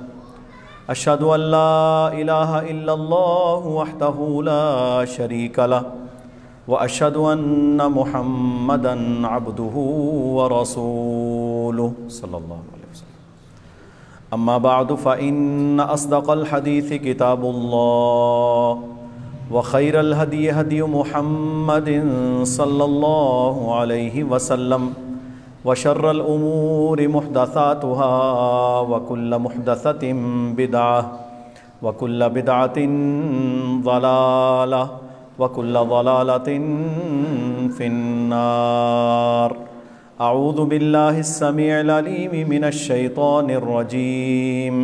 अशहदु अल्ला इलाहा इल्लल्लाहु वहदहु ला शरीक लहु व अशहदु अन्न मुहम्मदन अब्दुहु व वसल्लम। अम्मा बअदु फ़इन्न अस्दक़ल हदीस किताबुल्लाह व खैरल हदी हदी मुहम्मदिन सल्लल्लाहु अलैहि वसल्लम व शर्रल उमूरि मुहदसातुहा व कुल्ल मुहदसतिन बिदअह व कुल्ल बिदअतिन ज़लाला व कुल्ल ज़लालतिन फिन्नार अऊज़ु बिल्लाहि स्समीइल अलीम मिनश शैतानिर रजीम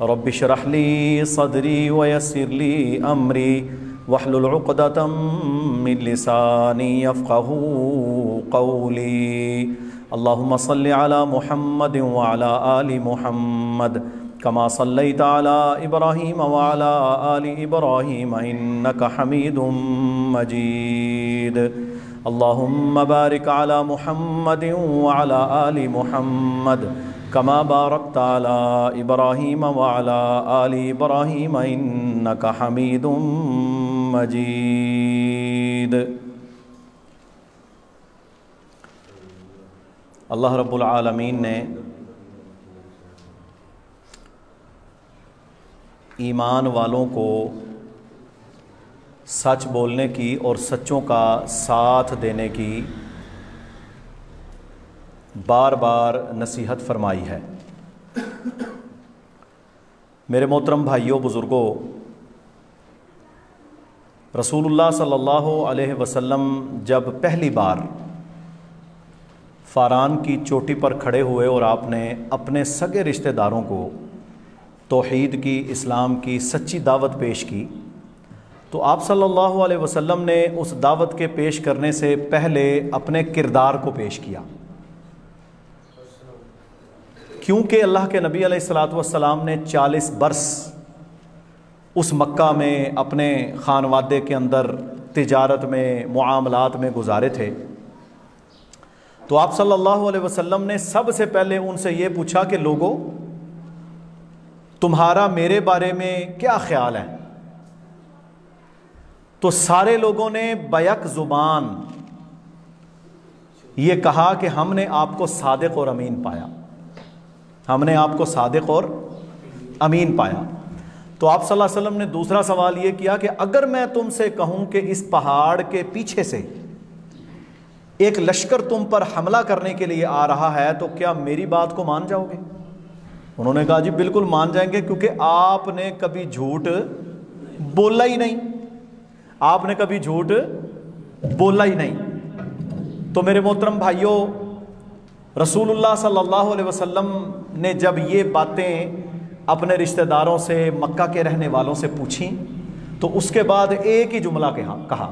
अज़ीमा रब्बिशरहली सदरी वयसरली अमरी वहलुल उक़दतम मिन लिसानी यफ़क़हू क़ौली अल्लाहुम्मा सल्लि अला मुहम्मद व अला आलि मुहम्मद कमा सल्लैत अला इब्राहीम व अला आलि इब्राहीम इन्नका हमीदुम मजीद अल्लाहुम्मा बारिक अला मुहम्मद व अला आलि मुहम्मद कमा बारकत अला इब्राहीम व अला आलि इब्राहीम इन्नका हमीदुम मजीद अल्लाह रब्बुल आलमीन ने ईमान वालों को सच बोलने की और सच्चों का साथ देने की बार बार नसीहत फरमाई है। मेरे मोहतरम भाइयों, बुज़ुर्गों, रसूलुल्लाह सल्लल्लाहु अलैहि वसल्लम जब पहली बार फ़ारान की चोटी पर खड़े हुए और आपने अपने सगे रिश्तेदारों को तोहीद की, इस्लाम की सच्ची दावत पेश की तो आप सल्लल्लाहु अलैहि वसल्लम ने उस दावत के पेश करने से पहले अपने किरदार को पेश किया। क्योंकि अल्लाह के नबी अलैहिस्सलाम ने 40 बरस उस मक्का में अपने खानवादे के अंदर तिजारत में मामलात में गुजारे थे। तो आप सल्लल्लाहु अलैहि वसल्लम ने सबसे पहले उनसे ये पूछा कि, लोगों, तुम्हारा मेरे बारे में क्या ख्याल है? तो सारे लोगों ने बैक ज़ुबान ये कहा कि, हमने आपको सादक और अमीन पाया। हमने आपको सादिक और अमीन पाया। तो आप सल्लल्लाहु अलैहि वसल्लम ने दूसरा सवाल ये किया कि अगर मैं तुमसे कहूँ कि इस पहाड़ के पीछे से एक लश्कर तुम पर हमला करने के लिए आ रहा है तो क्या मेरी बात को मान जाओगे? उन्होंने कहा, जी, बिल्कुल मान जाएँगे, क्योंकि आपने कभी झूठ बोला ही नहीं। आपने कभी झूठ बोला ही नहीं। तो मेरे मोहतरम भाइयों रसूलुल्लाह सल्लल्लाहु अलैहि वसल्लम ने जब ये बातें अपने रिश्तेदारों से, मक्का के रहने वालों से पूछी तो उसके बाद एक ही जुमला कहा कहा,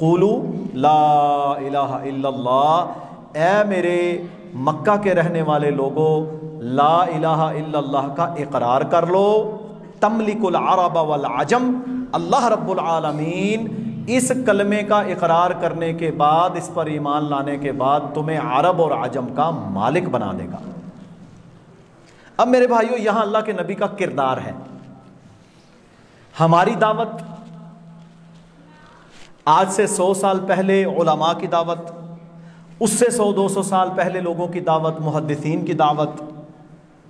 कुलू ला ए मेरे मक्का के रहने वाले लोगों, ला का इकरार कर लो। तमलिकुल अरब वल अजम, अल्लाह रब्बुल आलमीन इस कलमे का इकरार करने के बाद, इस पर ईमान लाने के बाद तुम्हें अरब और आज़म का मालिक बना देगा। अब मेरे भाइयों, यहाँ अल्लाह के नबी का किरदार है। हमारी दावत, आज से सौ साल पहले उलमा की दावत, उससे सौ दो सौ साल पहले लोगों की दावत मुहदसिन की दावत,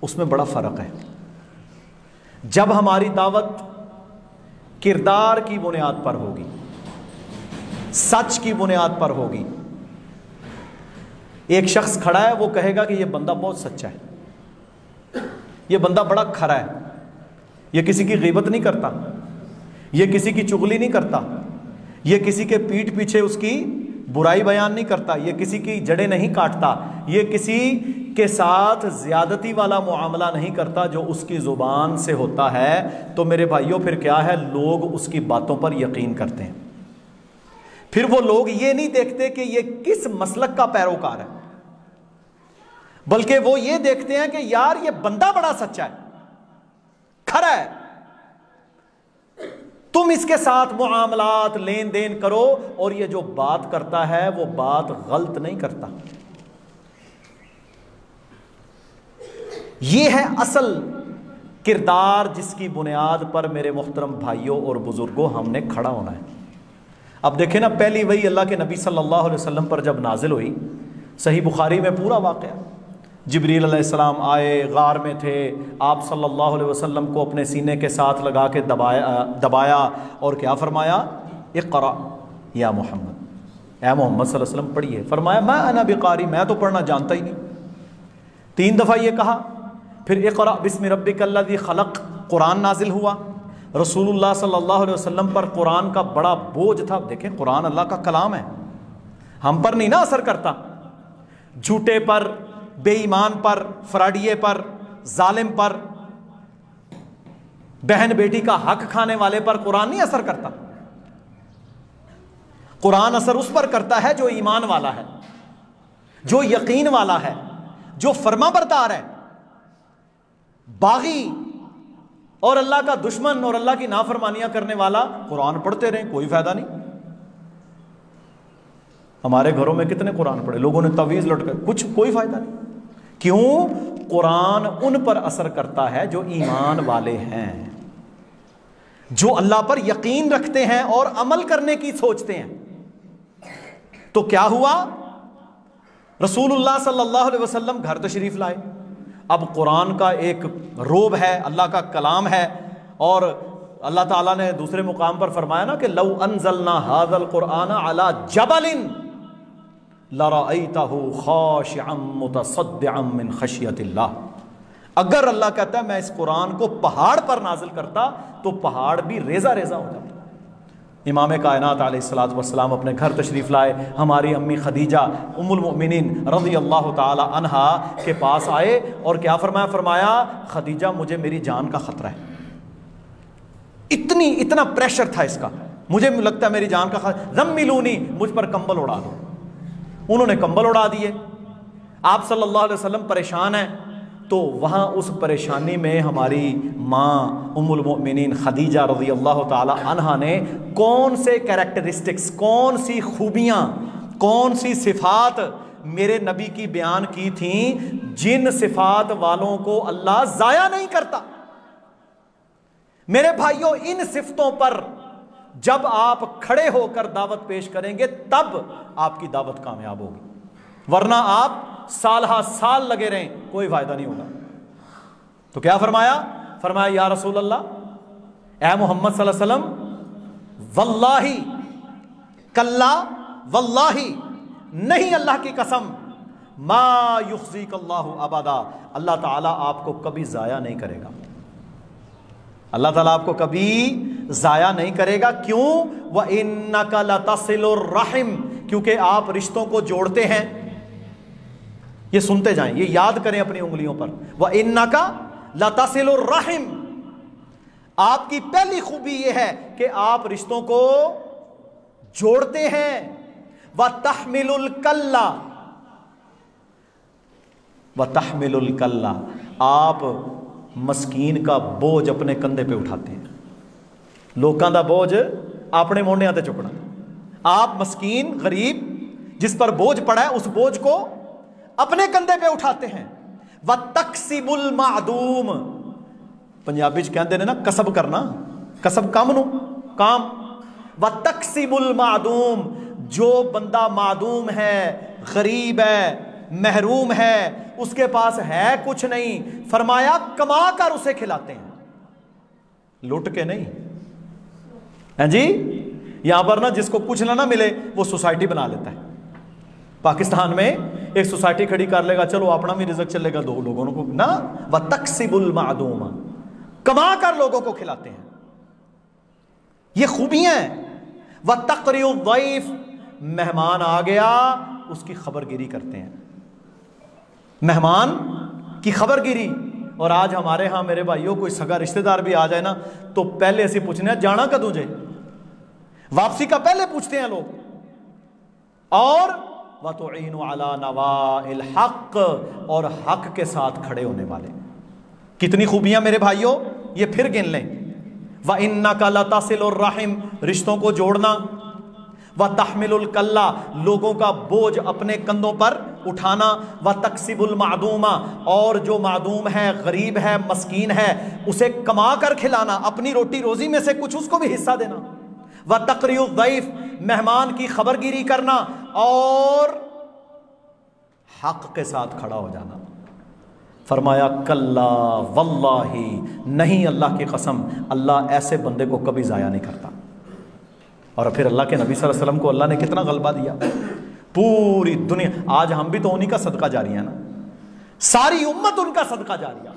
उसमें बड़ा फ़र्क है। जब हमारी दावत किरदार की बुनियाद पर होगी सच की बुनियाद पर होगी। एक शख्स खड़ा है, वो कहेगा कि यह बंदा बहुत सच्चा है। यह बंदा बड़ा खरा है। यह किसी की गिबत नहीं करता। यह किसी की चुगली नहीं करता। यह किसी के पीठ पीछे उसकी बुराई बयान नहीं करता। यह किसी की जड़ें नहीं काटता। यह किसी के साथ ज्यादती वाला मामला नहीं करता जो उसकी ज़ुबान से होता है। तो मेरे भाइयों, फिर क्या है? लोग उसकी बातों पर यकीन करते हैं। फिर वो लोग ये नहीं देखते कि ये किस मसलक का पैरोकार है। बल्कि वो ये देखते हैं कि यार, ये बंदा बड़ा सच्चा है, खरा है। तुम इसके साथ मामलात लेन देन करो और ये जो बात करता है, वो बात गलत नहीं करता। ये है असल किरदार जिसकी बुनियाद पर मेरे मोहतरम भाइयों और बुज़ुर्गों हमने खड़ा होना है। अब देखें ना, पहली वही अल्लाह के नबी सल्लल्लाहु अलैहि वसल्लम पर जब नाजिल हुई, सही बुखारी में पूरा वाक़ जबरील अलैहिस्सलाम आए, गार में थे, आप सल्लल्लाहु अलैहि वसल्लम को अपने सीने के साथ लगा के दबाया दबाया और क्या फरमाया? इकरा, या मोहम्मद। ए मोहम्मद वसल्लम, पढ़िए। फरमाया, मैं अना बेकारी, मैं तो पढ़ना जानता ही नहीं। तीन दफ़ा ये कहा, फिर इकरा, बिस्म रबिकल्लि खलक। कुरान नाजिल हुआ। रसूलुल्लाह सल्लल्लाहु अलैहि वसल्लम पर कुरान का बड़ा बोझ था। देखें, कुरान अल्लाह का कलाम है। हम पर नहीं ना असर करता। झूठे पर, बेईमान पर, फ्राडिये पर, जालिम पर, बहन बेटी का हक खाने वाले पर कुरान नहीं असर करता। कुरान असर उस पर करता है जो ईमान वाला है, जो यकीन वाला है, जो फर्मा बरदार है। बागी और अल्लाह का दुश्मन और अल्लाह की नाफरमानियाँ करने वाला कुरान पढ़ते रहे, कोई फ़ायदा नहीं। हमारे घरों में कितने कुरान पढ़े? लोगों ने तवीज लटके कुछ कोई फ़ायदा नहीं। क्यों? कुरान उन पर असर करता है जो ईमान वाले हैं, जो अल्लाह पर यकीन रखते हैं और अमल करने की सोचते हैं। तो क्या हुआ? रसूलुल्लाह सल्लल्लाहु अलैहि वसल्लम घर तशरीफ़ लाए। अब कुरान का एक रोब है, अल्लाह का कलाम है, और अल्लाह ताला ने दूसरे मुकाम पर फरमाया ना कि लव अनजलना हाजल कुरान अला जबलिन अगर अल्लाह कहता है, मैं इस कुरान को पहाड़ पर नाजिल करता तो पहाड़ भी रेजा रेजा हो जाता। इमाम कायनात आसलाम अपने घर तशरीफ़ लाए। हमारी अम्मी खदीजा उमुलमिन रज़ी अल्लाह तहा के पास आए और क्या फरमाया? फरमाया, खदीजा, मुझे मेरी जान का ख़तरा है। इतनी, इतना प्रेशर था इसका। मुझे लगता है मेरी जान का रम मिलूनी मुझ पर कंबल उड़ा दो। उन्होंने कंबल उड़ा दिए। आप सल्लल्लाहु अलैहि वसल्लम परेशान हैं। तो वहाँ उस परेशानी में हमारी माँ उमुलमिन खदीजा रज़ी अल्लाह तहा ने कौन से कैरेक्टरिस्टिक्स, कौन सी खूबियाँ, कौन सी सिफात मेरे नबी की बयान की थी, जिन सिफात वालों को अल्लाह ज़ाया नहीं करता? मेरे भाइयों, इन सिफतों पर जब आप खड़े होकर दावत पेश करेंगे, तब आपकी दावत कामयाब होगी। वरना आप साल हा साल लगे रहें, कोई फ़ायदा नहीं होगा। तो क्या फरमाया? फरमाया, या रसूल अल्लाह ए मोहम्मद सल्लम वल्लाही, कल्ला, वल्लाही, नहीं अल्लाह की कसम, मा युखजी कल्लाह अबादा, अल्लाह ताला आपको कभी ज़ाया नहीं करेगा। अल्लाह ताला आपको कभी ज़ाया नहीं करेगा, क्यों? वह इन का लतासिलरहिम क्योंकि आप रिश्तों को जोड़ते हैं। ये सुनते जाएँ, ये याद करें अपनी उंगलियों पर। वह इन्ना का लतासिल रहिम। आपकी पहली खूबी यह है कि आप रिश्तों को जोड़ते हैं। व तहमिल कल्ला। व तहमिल कल्ला। आप मस्कीन का बोझ अपने कंधे पे उठाते हैं। लोगों का बोझ अपने मोढ़िया से चुकना। आप मस्कीन, गरीब, जिस पर बोझ पड़ा है, उस बोझ को अपने कंधे पे उठाते हैं। व तकसीबुल मादूम। पंजाबी कहते ना कसब करना। कसब काम नु, काम। व तकसीबुल मादूम। जो बंदा मादूम है, गरीब है, महरूम है, उसके पास है कुछ नहीं। फरमाया, कमा कर उसे खिलाते हैं। लुट के नहीं। है जी? यहाँ पर ना जिसको कुछ ना ना मिले, वो सोसाइटी बना लेता है। पाकिस्तान में एक सोसाइटी खड़ी कर लेगा, चलो, अपना भी रिजक चलेगा, दो लोगों को। ना, व तकसीबुल मादूम। कमा कर लोगों को खिलाते हैं। ये खूबियाँ हैं। तकरीफ मेहमान आ गया, उसकी खबरगिरी करते हैं। मेहमान की खबरगिरी। और आज हमारे यहाँ मेरे भाइयों, कोई सगा रिश्तेदार भी आ जाए ना तो पहले ऐसे पूछने, जाना कदू जे वापसी का पहले पूछते हैं लोग। और व तो अला नवा हक, और हक के साथ खड़े होने वाले। कितनी खूबियाँ मेरे भाइयों, ये फिर गिन लें। व इन्ना का लतासिल और राहिम, रिश्तों को जोड़ना। व तहमिल कल्ला, लोगों का बोझ अपने कंधों पर उठाना। व तकसीबुल मादूमा, और जो मादूम है, गरीब है, मस्कीन है, उसे कमा कर खिलाना। अपनी रोटी रोजी में से कुछ, उसको भी हिस्सा देना। व तकरीफ मेहमान की खबरगिरी करना और हक के साथ खड़ा हो जाना। फरमाया, कल्ला वल्लाही, नहीं अल्लाह की कसम, अल्लाह ऐसे बंदे को कभी ज़ाया नहीं करता। और फिर अल्लाह के नबी वसल्लम को अल्लाह ने कितना गलबा दिया। पूरी दुनिया, आज हम भी तो उन्हीं का सदका जारी है ना? सारी उम्मत उनका सदका जारिया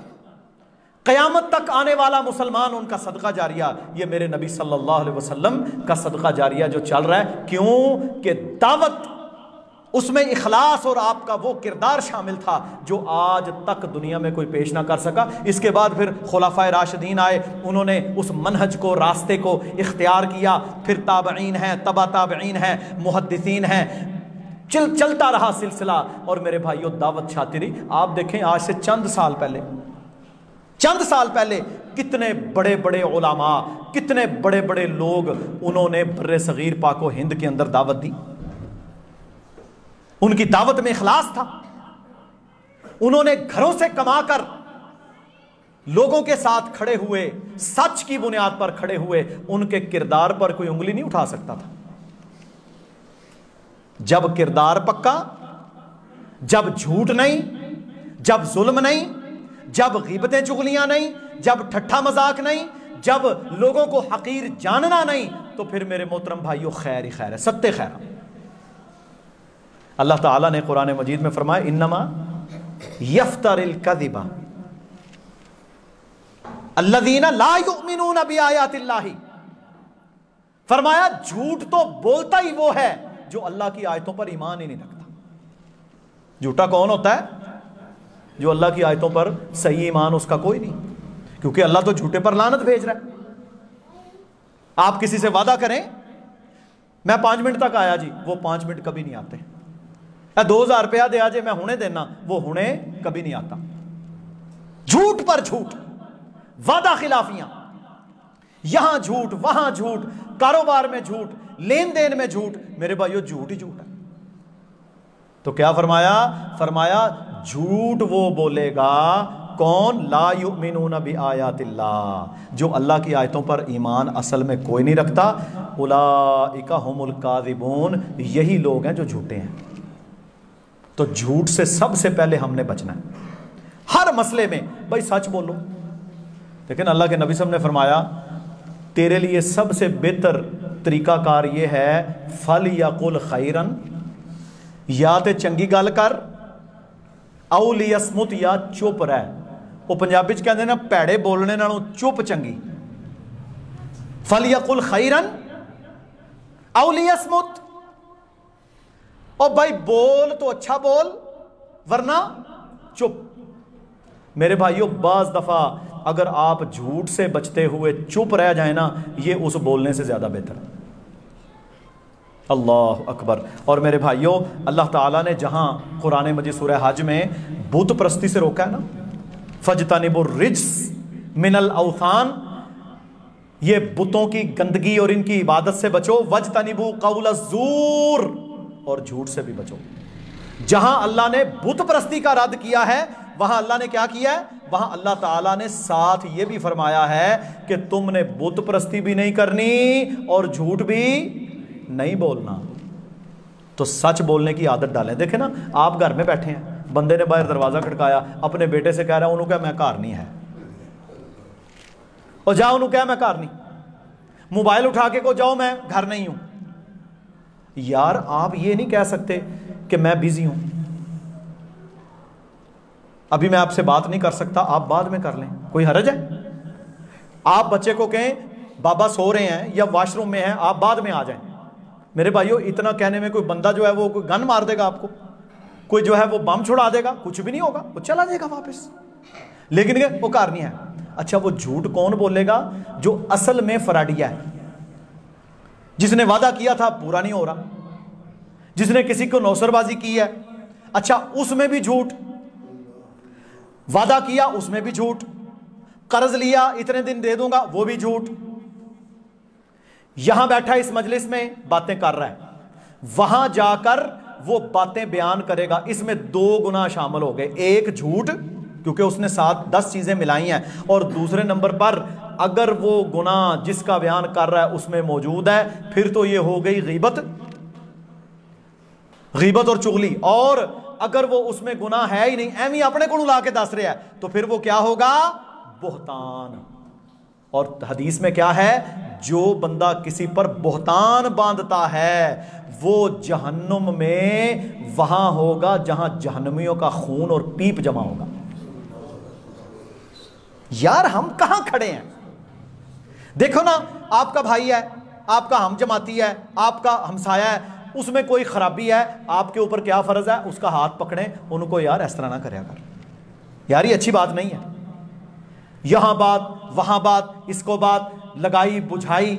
क़यामत तक आने वाला मुसलमान उनका सदका जारिया, ये मेरे नबी सल्लल्लाहु अलैहि वसल्लम का सदका जारिया जो चल रहा है। क्यों? कि दावत, उसमें इखलास और आपका वो किरदार शामिल था जो आज तक दुनिया में कोई पेश ना कर सका। इसके बाद फिर खुलाफा राशिदीन आए, उन्होंने उस मनहज को, रास्ते को इख्तियार किया। फिर ताबईन हैं, तबा ताबईन हैं मुहदसिन हैं। चल, चलता रहा सिलसिला और मेरे भाइयों, दावत छाती रही। आप देखें, आज से चंद साल पहले चंद साल पहले कितने बड़े बड़े ओलामा कितने बड़े बड़े लोग उन्होंने बर सगीर पाको हिंद के अंदर दावत दी। उनकी दावत में इखलास था। उन्होंने घरों से कमाकर लोगों के साथ खड़े हुए, सच की बुनियाद पर खड़े हुए, उनके किरदार पर कोई उंगली नहीं उठा सकता था। जब किरदार पक्का, जब झूठ नहीं, जब जुल्म नहीं जब गिबतें चुगलियाँ नहीं, जब ठट्ठा मज़ाक नहीं, जब लोगों को हकीर जानना नहीं तो फिर मेरे मोहतरम भाइयों, खैर ही खैर है, सत्य खैर अल्लाह ताला ने कुरान मजीद में फरमाया, इन्नमा यफ्तर कदिबा अल्लादीना ला युमिनून बिआयातिल्लाहि। फरमाया, झूठ तो बोलता ही वो है जो अल्लाह की आयतों पर ईमान ही नहीं रखता। झूठा कौन होता है? जो अल्लाह की आयतों पर सही ईमान, उसका कोई नहीं। क्योंकि अल्लाह तो झूठे पर लानत भेज रहा है। आप किसी से वादा करें, मैं पाँच मिनट तक आया जी, वो पाँच मिनट कभी नहीं आते। दो हज़ार रुपया दे जे मैं हुने देना, वो हुने कभी नहीं आता। झूठ पर झूठ, वादा खिलाफियाँ। यहाँ झूठ, वहाँ झूठ, कारोबार में झूठ लेन देन में झूठ, मेरे भाइयों, झूठ ही झूठ है। तो क्या फरमाया? फरमाया झूठ वो बोलेगा, कौन? ला युमिनून भी आयातिल्ला जो अल्लाह की आयतों पर ईमान असल में कोई नहीं रखता, उलाइका हुमुल कादिबून यही लोग हैं जो झूठे हैं। तो झूठ से सबसे पहले हमने बचना है। हर मसले में, भाई सच बोलो। लेकिन अल्लाह के नबी सबने फरमाया, तेरे लिए सबसे बेहतर तरीकाकार ये है, फल या कुल खैरन। या तो चंगी गल कर औलियसमुत या चुप रह वो पंजाबी कहते ना भैड़े बोलने नालों चुप चंगी फल या कुल खैरन औलियसमुत और भाई बोल तो अच्छा बोल वरना चुप मेरे भाइयों बाज दफ़ा अगर आप झूठ से बचते हुए चुप रह जाए ना ये उस बोलने से ज़्यादा बेहतर है अल्लाह अकबर। और मेरे भाइयों, अल्लाह ताला ने जहाँ कुरान मजीद सूर्य हज में बुत प्रस्ती से रोका है ना फजतनबुर्रिज मिनल अवसान ये बुतों की गंदगी और इनकी इबादत से बचो वज तनिबू कौल जूर और झूठ से भी बचो। जहाँ अल्लाह ने बुत प्रस्ती का रद्द किया है, वहाँ अल्लाह ने क्या किया है? वहाँ अल्लाह ताला ने साथ ये भी फरमाया है कि तुमने बुत प्रस्ती भी नहीं करनी और झूठ भी नहीं बोलना तो सच बोलने की आदत डालें। देखे ना, आप घर में बैठे हैं, बंदे ने बाहर दरवाज़ा खड़काया, अपने बेटे से कह रहा, उन्होंने क्या मैं घर नहीं है। और जाओ, उन्होंने क्या मैं घर नहीं। मोबाइल उठा के को जाओ, मैं घर नहीं हूँ। यार, आप ये नहीं कह सकते कि मैं बिज़ी हूँ। अभी मैं आपसे बात नहीं कर सकता, आप बाद में कर लें। कोई हरज है? आप बच्चे को कहें, बाबा सो रहे हैं या वॉशरूम में हैं, आप बाद में आ जाएँ। मेरे भाइयों, इतना कहने में कोई बंदा जो है वो कोई गन मार देगा आपको? कोई जो है वो बम छुड़ा देगा? कुछ भी नहीं होगा। वो चला जाएगा वापस। लेकिन वो कार नहीं है। अच्छा वो झूठ कौन बोलेगा जो असल में फराडिया है? जिसने वादा किया था, पूरा नहीं हो रहा। जिसने किसी को नौसरबाजी की है। अच्छा उसमें भी झूठ। वादा किया, उसमें भी झूठ। कर्ज लिया, इतने दिन दे दूँगा, वो भी झूठ। यहाँ बैठा इस मजलिस में, बातें कर रहा है। वहाँ जाकर वो बातें बयान करेगा। इसमें दो गुना शामिल हो गए। एक झूठ, क्योंकि उसने सात, दस चीज़ें मिलाई हैं। और दूसरे नंबर पर, अगर वो गुना जिसका बयान कर रहा है उसमें मौजूद है, फिर तो ये हो गई गीबत। गीबत और चुगली। और अगर वो उसमें गुना है ही नहीं ही अपने को ला के दस रहा है तो फिर वो क्या होगा? बोहतान। और हदीस में क्या है? जो बंदा किसी पर बोहतान बांधता है, वो जहन्नुम में वहाँ होगा जहाँ जहन्नमियों का खून और पीप जमा होगा। यार हम कहाँ खड़े हैं? देखो ना, आपका भाई है, आपका हम जमाती है, आपका हमसाया है, उसमें कोई खराबी है, आपके ऊपर क्या फ़र्ज़ है? उसका हाथ पकड़े, उनको यार इस तरह ना कर यार ये अच्छी बात नहीं है। यहाँ बात, वहाँ बात, इसको बात, लगाई, बुझाई,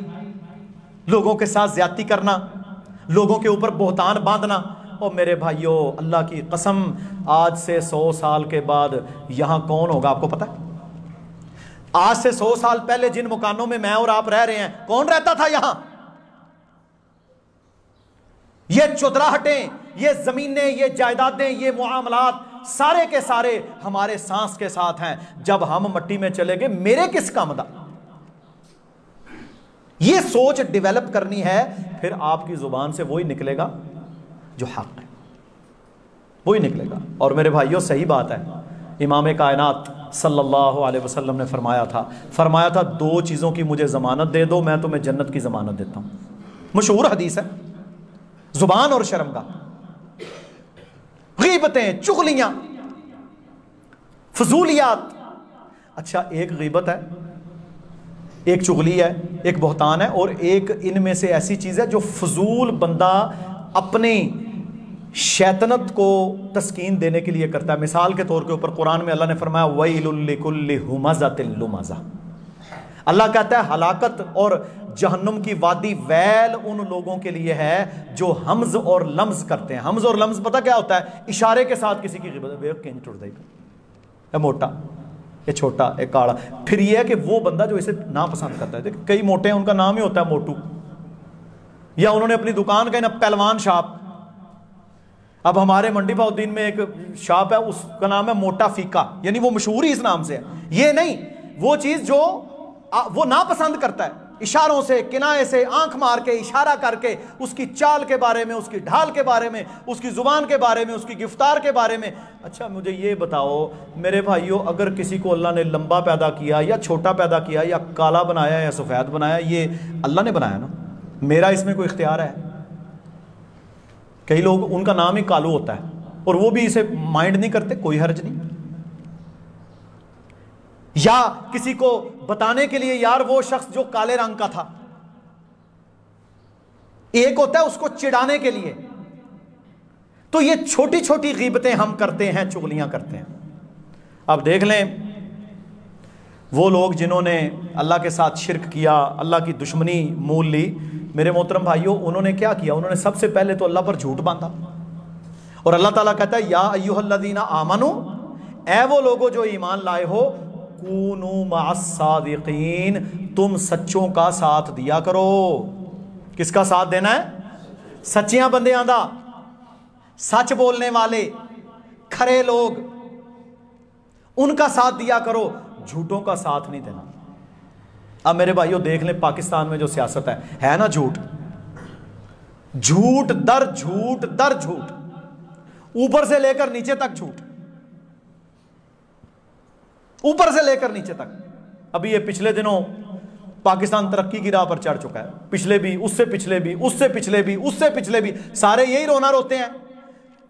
लोगों के साथ ज्यादती करना, लोगों के ऊपर बोहतान बांधना। और मेरे भाइयों, अल्लाह की कसम, आज से सौ साल के बाद यहाँ कौन होगा आपको पता? है आज से सौ साल पहले जिन मकानों में मैं और आप रह रहे हैं, कौन रहता था यहाँ? ये चुदराहटें ये जमीनें, ये जायदादें, ये मामलात सारे के सारे हमारे सांस के साथ हैं। जब हम मट्टी में चले गए मेरे किस काम का? ये सोच डेवलप करनी है, फिर आपकी ज़ुबान से वही निकलेगा जो हक है। वही निकलेगा। और मेरे भाइयों, सही बात है। इमाम कायनात सल्लल्लाहु अलैहि वसल्लम ने फरमाया था फरमाया था, दो चीज़ों की मुझे ज़मानत दे दो, मैं तुम्हें जन्नत की ज़मानत देता हूँ। मशहूर हदीस है। ज़ुबान और शर्म का। गीबतें, चुगलियाँ, फजूलियात। अच्छा एक गीबत है, एक चुगली है, एक बहतान है, और एक इनमें से ऐसी चीज़ है जो फजूल बंदा अपने शैतनत को तस्कीन देने के लिए करता है। मिसाल के तौर के ऊपर कुरान में अल्लाह ने फरमाया वईलुल्लिकुल्लिहुमज़तिल्लुमज़ा अल्लाह कहता है, हलाकत और जहन्नुम की वादी वैल उन लोगों के लिए है जो हमज और लम्ज करते हैं। हमज और लम्ज पता क्या होता है? इशारे के साथ किसी की टुट मोटा, ये छोटा एक काला। फिर यह है कि वो बंदा जो इसे नापसंद करता है। देख, कई मोटे हैं, उनका नाम ही होता है मोटू। या उन्होंने अपनी दुकान का ना, पहलवान शाप। अब हमारे मंडी बाउद्दीन में एक शॉप है, उसका नाम है मोटा फीका। यानी वो मशहूर ही इस नाम से है। ये नहीं, वो चीज़ जो आ, वो ना पसंद करता है। इशारों से किनाए से आँख मार के इशारा करके उसकी चाल के बारे में उसकी ढाल के बारे में उसकी ज़ुबान के बारे में उसकी गिफ्तार के बारे में। अच्छा मुझे ये बताओ मेरे भाइयों अगर किसी को अल्लाह ने लंबा पैदा किया या छोटा पैदा किया या काला बनाया या सफ़ेद बनाया ये अल्लाह ने बनाया ना? मेरा इसमें कोई इख्तियार है? कई लोग उनका नाम ही कालू होता है और वो भी इसे माइंड नहीं करते कोई हर्ज नहीं। या किसी को बताने के लिए यार वो शख्स जो काले रंग का था। एक होता है उसको चिढ़ाने के लिए। तो ये छोटी छोटी गीबतें हम करते हैं, चुगलियाँ करते हैं। अब देख लें, वो लोग जिन्होंने अल्लाह के साथ शिरक किया, अल्लाह की दुश्मनी मूल ली, मेरे मोहतरम भाइयों, उन्होंने क्या किया? उन्होंने सबसे पहले तो अल्लाह पर झूठ बांधा। और अल्लाह ताला कहता है, या अयुहल्लदीना आमनु ए वो लोगो जो ईमान लाए हो कूनू तुम सच्चों का साथ दिया करो। किसका साथ देना है? सच्चियाँ बंदियाँ आंदा। सच बोलने वाले, खरे लोग, उनका साथ दिया करो। झूठों का साथ नहीं देना। अब मेरे भाइयों, देख लें पाकिस्तान में जो सियासत है। है ना झूठ? झूठ दर झूठ दर झूठ। ऊपर से लेकर नीचे तक झूठ। ऊपर से लेकर नीचे तक। अभी ये पिछले दिनों पाकिस्तान तरक्की की राह पर चढ़ चुका है। पिछले भी, उससे पिछले भी, उससे पिछले भी, उससे पिछले भी, सारे यही रोना रोते हैं।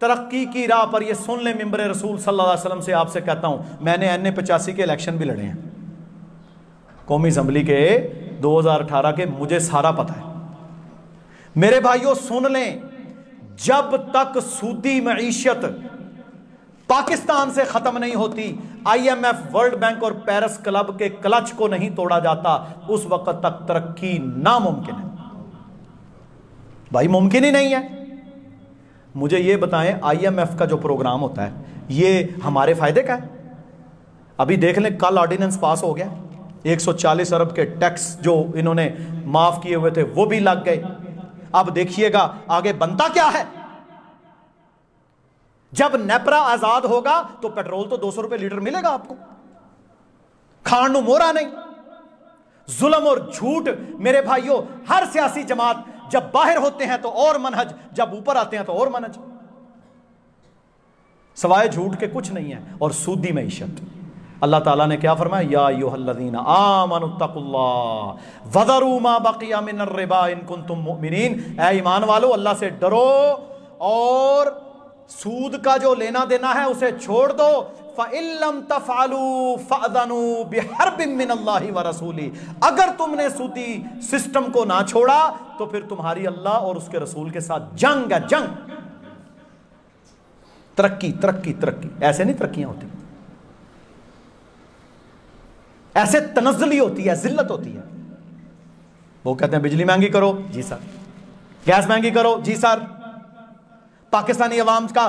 तरक्की की राह पर ये सुन ले मिम्बर रसूल सल्लल्लाहु अलैहि वसल्लम से आपसे कहता हूँ, मैंने एन ए पचासी के इलेक्शन भी लड़े हैं। कौमी असम्बली के 2018 के, मुझे सारा पता है। मेरे भाइयों, सुन लें, जब तक सूदी मीशत पाकिस्तान से खत्म नहीं होती। आईएमएफ वर्ल्ड बैंक और पेरिस क्लब के क्लच को नहीं तोड़ा जाता। उस वक्त तक तरक्की नामुमकिन है। भाई, मुमकिन ही नहीं है। मुझे यह बताएँ आईएमएफ का जो प्रोग्राम होता है, ये हमारे फ़ायदे का है? अभी देख लें, कल ऑर्डिनेंस पास हो गया। 140 अरब के टैक्स जो इन्होंने माफ़ किए हुए थे, वो भी लग गए। अब देखिएगा, आगे बनता क्या है? जब नेपरा आज़ाद होगा तो पेट्रोल तो दो सौ रुपए लीटर मिलेगा आपको। खाणु मोरा नहीं। जुलम और झूठ, मेरे भाइयों, हर सियासी जमात जब बाहर होते हैं तो और मनहज, जब ऊपर आते हैं तो और मनहज। सवाए झूठ के कुछ नहीं है, और सूदी मीशत। अल्लाह ताला ने क्या फरमाया? ए ईमान वालो, अल्लाह से डरो, और सूद का जो लेना देना है, उसे छोड़ दो। फ़िल्म तफ़ालू फ़ादनु बिहरबिन अल्लाह व रसूली। अगर तुमने सूदी सिस्टम को ना छोड़ा तो फिर तुम्हारी अल्लाह और उसके रसूल के साथ जंग है, जंग। तरक्की तरक्की तरक्की। ऐसे नहीं तरक्कियाँ होती। ऐसे तनजली होती है, जिल्लत होती है। वो कहते हैं, बिजली महँगी करो। जी सर। गैस महँगी करो। जी सर। पाकिस्तानी अवाम का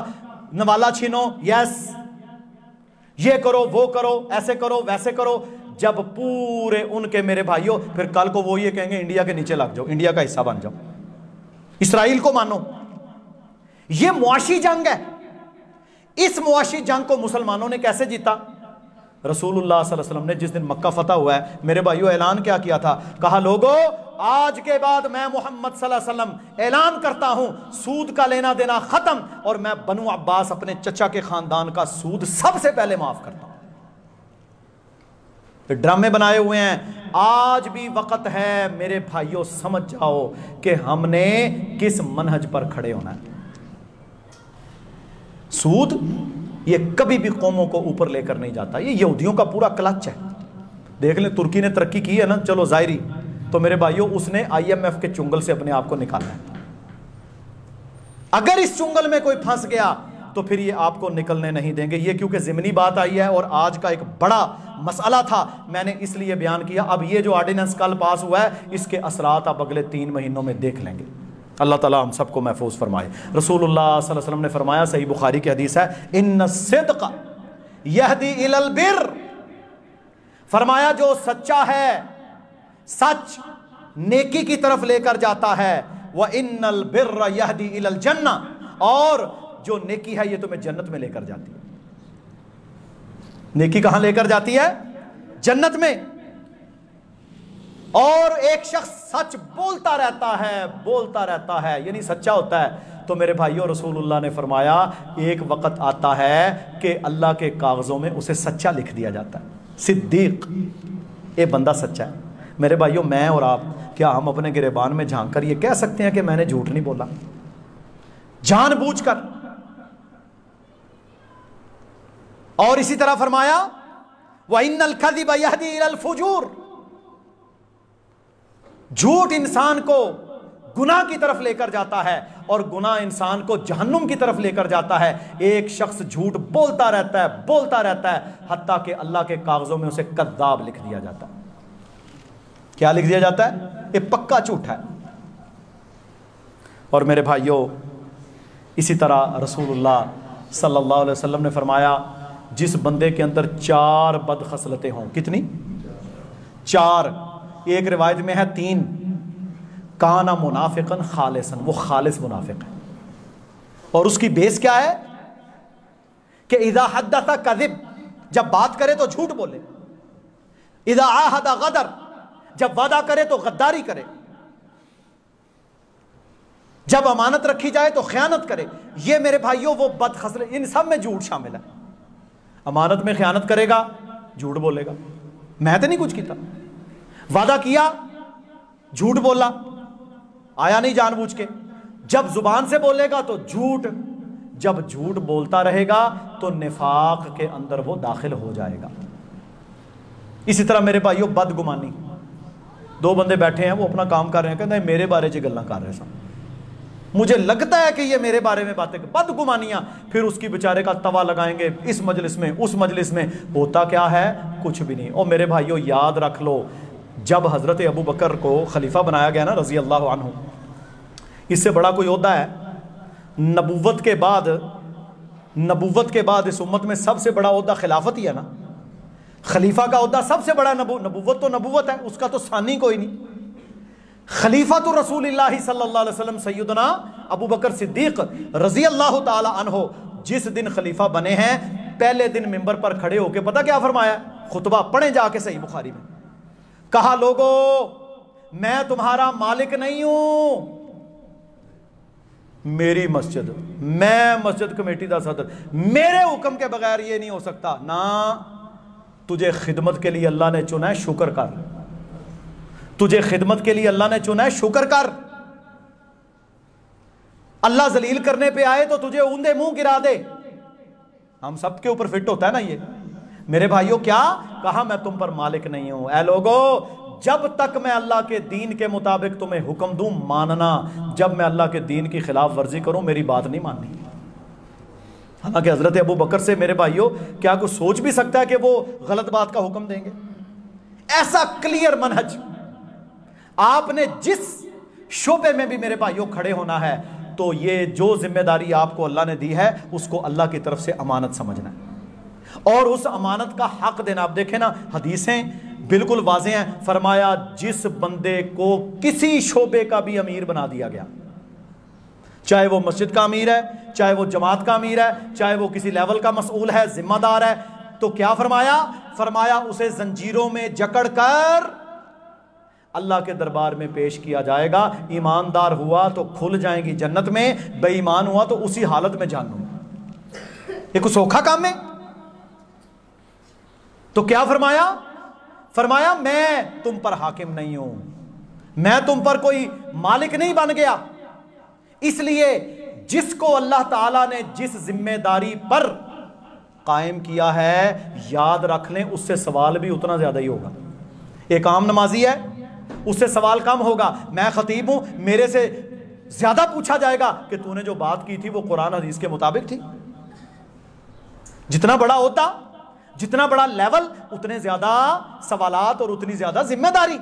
नवाला छीनो यस ये करो, वो करो, ऐसे करो, वैसे करो। जब पूरे उनके मेरे भाइयों, फिर कल को वो ये कहेंगे, इंडिया के नीचे लग जाओ, इंडिया का हिस्सा बन जाओ। इसराइल को मानो। ये मुआशी जंग है। इस मुआशी जंग को मुसलमानों ने कैसे जीता? रसूलुल्लाह वसल्लम ने जिस दिन मक्का फतह हुआ है, मेरे भाइयों, ऐलान क्या किया था? कहा, लोगो आज के बाद मैं मोहम्मद ऐलान करता हूँ, सूद का लेना देना खत्म, और मैं बनु अब्बास अपने चचा के खानदान का सूद सबसे पहले माफ़ करता हूँ। ड्रामे बनाए हुए हैं। आज भी वक्त है, मेरे भाइयों, समझ जाओ कि हमने किस मनहज पर खड़े होना है। सूद, ये कभी भी कौमों को ऊपर लेकर नहीं जाता। ये यहूदियों का पूरा क्लच है। देख लें, तुर्की ने तरक्की की है ना, चलो जायरी। तो मेरे भाइयों, उसने आईएमएफ के चुंगल से अपने आप को निकालना है। अगर इस चुंगल में कोई फंस गया तो फिर ये आपको निकलने नहीं देंगे। ये क्योंकि जिमनी बात आई है और आज का एक बड़ा मसला था, मैंने इसलिए बयान किया। अब ये जो ऑर्डिनेंस कल पास हुआ है, इसके असरात आप अगले तीन महीनों में देख लेंगे। अल्लाह ताला हम सबको महफूज फरमाए। अलैहि वसल्लम ने फरमाया, सही बुखारी की हदीस है इन सिद्क बिर। फरमाया, जो सच्चा है सच नेकी की तरफ़ लेकर जाता है। वह इन्नल बिर यहदी इलल जन्ना। और जो नेकी है, ये तुम्हें जन्नत में लेकर जाती है। नेकी कहाँ लेकर जाती है? जन्नत में। और एक शख्स सच बोलता रहता है, बोलता रहता है। यानी सच्चा होता है। तो मेरे भाइयों, रसूलुल्लाह ने फरमाया, एक वक्त आता है कि अल्लाह के कागज़ों में उसे सच्चा लिख दिया जाता है। सिद्दीक, ये बंदा सच्चा है। मेरे भाइयों, मैं और आप, क्या हम अपने गिरेबान में झाँक कर ये कह सकते हैं कि मैंने झूठ नहीं बोला? जानबूझकर। और इसी तरह फरमाया, वह फुजूर। झूठ इंसान को गुनाह की तरफ़ लेकर जाता है और गुनाह इंसान को जहन्नुम की तरफ़ लेकर जाता है। एक शख्स झूठ बोलता रहता है, बोलता रहता है हत्या के अल्लाह के कागजों में उसे कद्दाब लिख दिया जाता है। क्या लिख दिया जाता है? ये पक्का झूठ है। और मेरे भाइयों, इसी तरह रसूलुल्लाह सल्लल्लाहु अलैहि वसल्लम ने फरमाया, जिस बंदे के अंदर चार बद खसलतें हों, कितनी? चार। एक रिवायत में है तीन। काना मुनाफिकन खालिसन, वो खालिस मुनाफिक है। और उसकी बेस क्या है? कि इदा हद्दा कदिब जब बात करे तो झूठ बोले। इदा आहदा गदर जब वादा करे तो गद्दारी करे। जब अमानत रखी जाए तो ख्यानत करे। ये मेरे भाइयों, वो बद खसरे इन सब में झूठ शामिल है। अमानत में ख्यानत करेगा, झूठ बोलेगा। मैं तो नहीं कुछ किया। वादा किया, झूठ बोला, आया नहीं जानबूझ के जब ज़ुबान से बोलेगा तो झूठ। जब झूठ बोलता रहेगा तो निफाक के अंदर वो दाखिल हो जाएगा। इसी तरह मेरे भाइयों, बदगुमानी। दो बंदे बैठे हैं, वो अपना काम कर रहे हैं, कहते मेरे बारे च गल् कर रहे सन मुझे लगता है कि ये मेरे बारे में बातें बदगुमानियाँ। फिर उसकी बेचारे का तवा लगाएँगे, इस मजलिस में, उस मजलिस में। होता क्या है? कुछ भी नहीं। और मेरे भाइयों, याद रख लो, जब हज़रत अबू बकर को खलीफा बनाया गया ना रज़ी अल्लाह अनहु, इससे बड़ा कोई अहदा है? नबूवत के बाद, नबूवत के बाद इस उम्मत में सबसे बड़ा अहदा खिलाफत ही है ना। खलीफा का अहदा सबसे बड़ा नबू, नबूवत तो नबूवत है, उसका तो सानी कोई नहीं। खलीफा तो रसूल सल्लल्लाहु सैदना अबू बकर सिद्दीक रज़ी अल्लाह तहो जिस दिन खलीफा बने हैं, पहले दिन मिंबर पर खड़े होकर पता क्या फरमाया? खुतबा पढ़े जाके सही बुखारी में। कहा, लोगो, मैं तुम्हारा मालिक नहीं हूँ। मेरी मस्जिद, मैं मस्जिद कमेटी का सदर। मेरे हुक्म के बगैर ये नहीं हो सकता। ना तुझे खिदमत के लिए अल्लाह ने चुना है शुक्र कर तुझे खिदमत के लिए अल्लाह ने चुना है शुक्र कर अल्लाह जलील करने पे आए तो तुझे ऊंधे मुँह गिरा दे। हम सबके ऊपर फिट होता है ना ये। मेरे भाइयों, क्या? कहा मैं तुम पर मालिक नहीं हूँ। ए लोगो, जब तक मैं अल्लाह के दीन के मुताबिक तुम्हें हुक्म दूँ, मानना, जब मैं अल्लाह के दीन की खिलाफ वर्जी करूँ, मेरी बात नहीं माननी। हालाँकि हज़रत अबू बकर से, मेरे भाइयों, क्या कुछ सोच भी सकता है कि वो गलत बात का हुक्म देंगे? ऐसा क्लियर मनहज आपने जिस शोबे में भी मेरे भाइयों खड़े होना है तो ये जो ज़िम्मेदारी आपको अल्लाह ने दी है, उसको अल्लाह की तरफ़ से अमानत समझना है। और उस अमानत का हक देना, आप देखें ना, हदीसें बिल्कुल वाजे हैं। फरमाया, जिस बंदे को किसी शोबे का भी अमीर बना दिया गया चाहे वो मस्जिद का अमीर है, चाहे वो जमात का अमीर है, चाहे वो किसी लेवल का मसूल है, जिम्मेदार है तो क्या फरमाया? फरमाया, उसे जंजीरों में जकड़ कर अल्लाह के दरबार में पेश किया जाएगा। ईमानदार हुआ तो खुल जाएँगी जन्नत में, बेईमान हुआ तो उसी हालत में जानू ये कुछ सौखा काम है? तो क्या फरमाया? फरमाया, मैं तुम पर हाकिम नहीं हूँ। मैं तुम पर कोई मालिक नहीं बन गया। इसलिए जिसको अल्लाह ताला ने जिस ज़िम्मेदारी पर कायम किया है, याद रख लें, उससे सवाल भी उतना ज़्यादा ही होगा। एक आम नमाजी है, उससे सवाल कम होगा। मैं खतीब हूँ, मेरे से ज़्यादा पूछा जाएगा कि तूने जो बात की थी वो कुरान हदीस के मुताबिक थी। जितना बड़ा होता, जितना बड़ा लेवल उतने ज़्यादा सवालात और उतनी ज़्यादा ज़िम्मेदारी।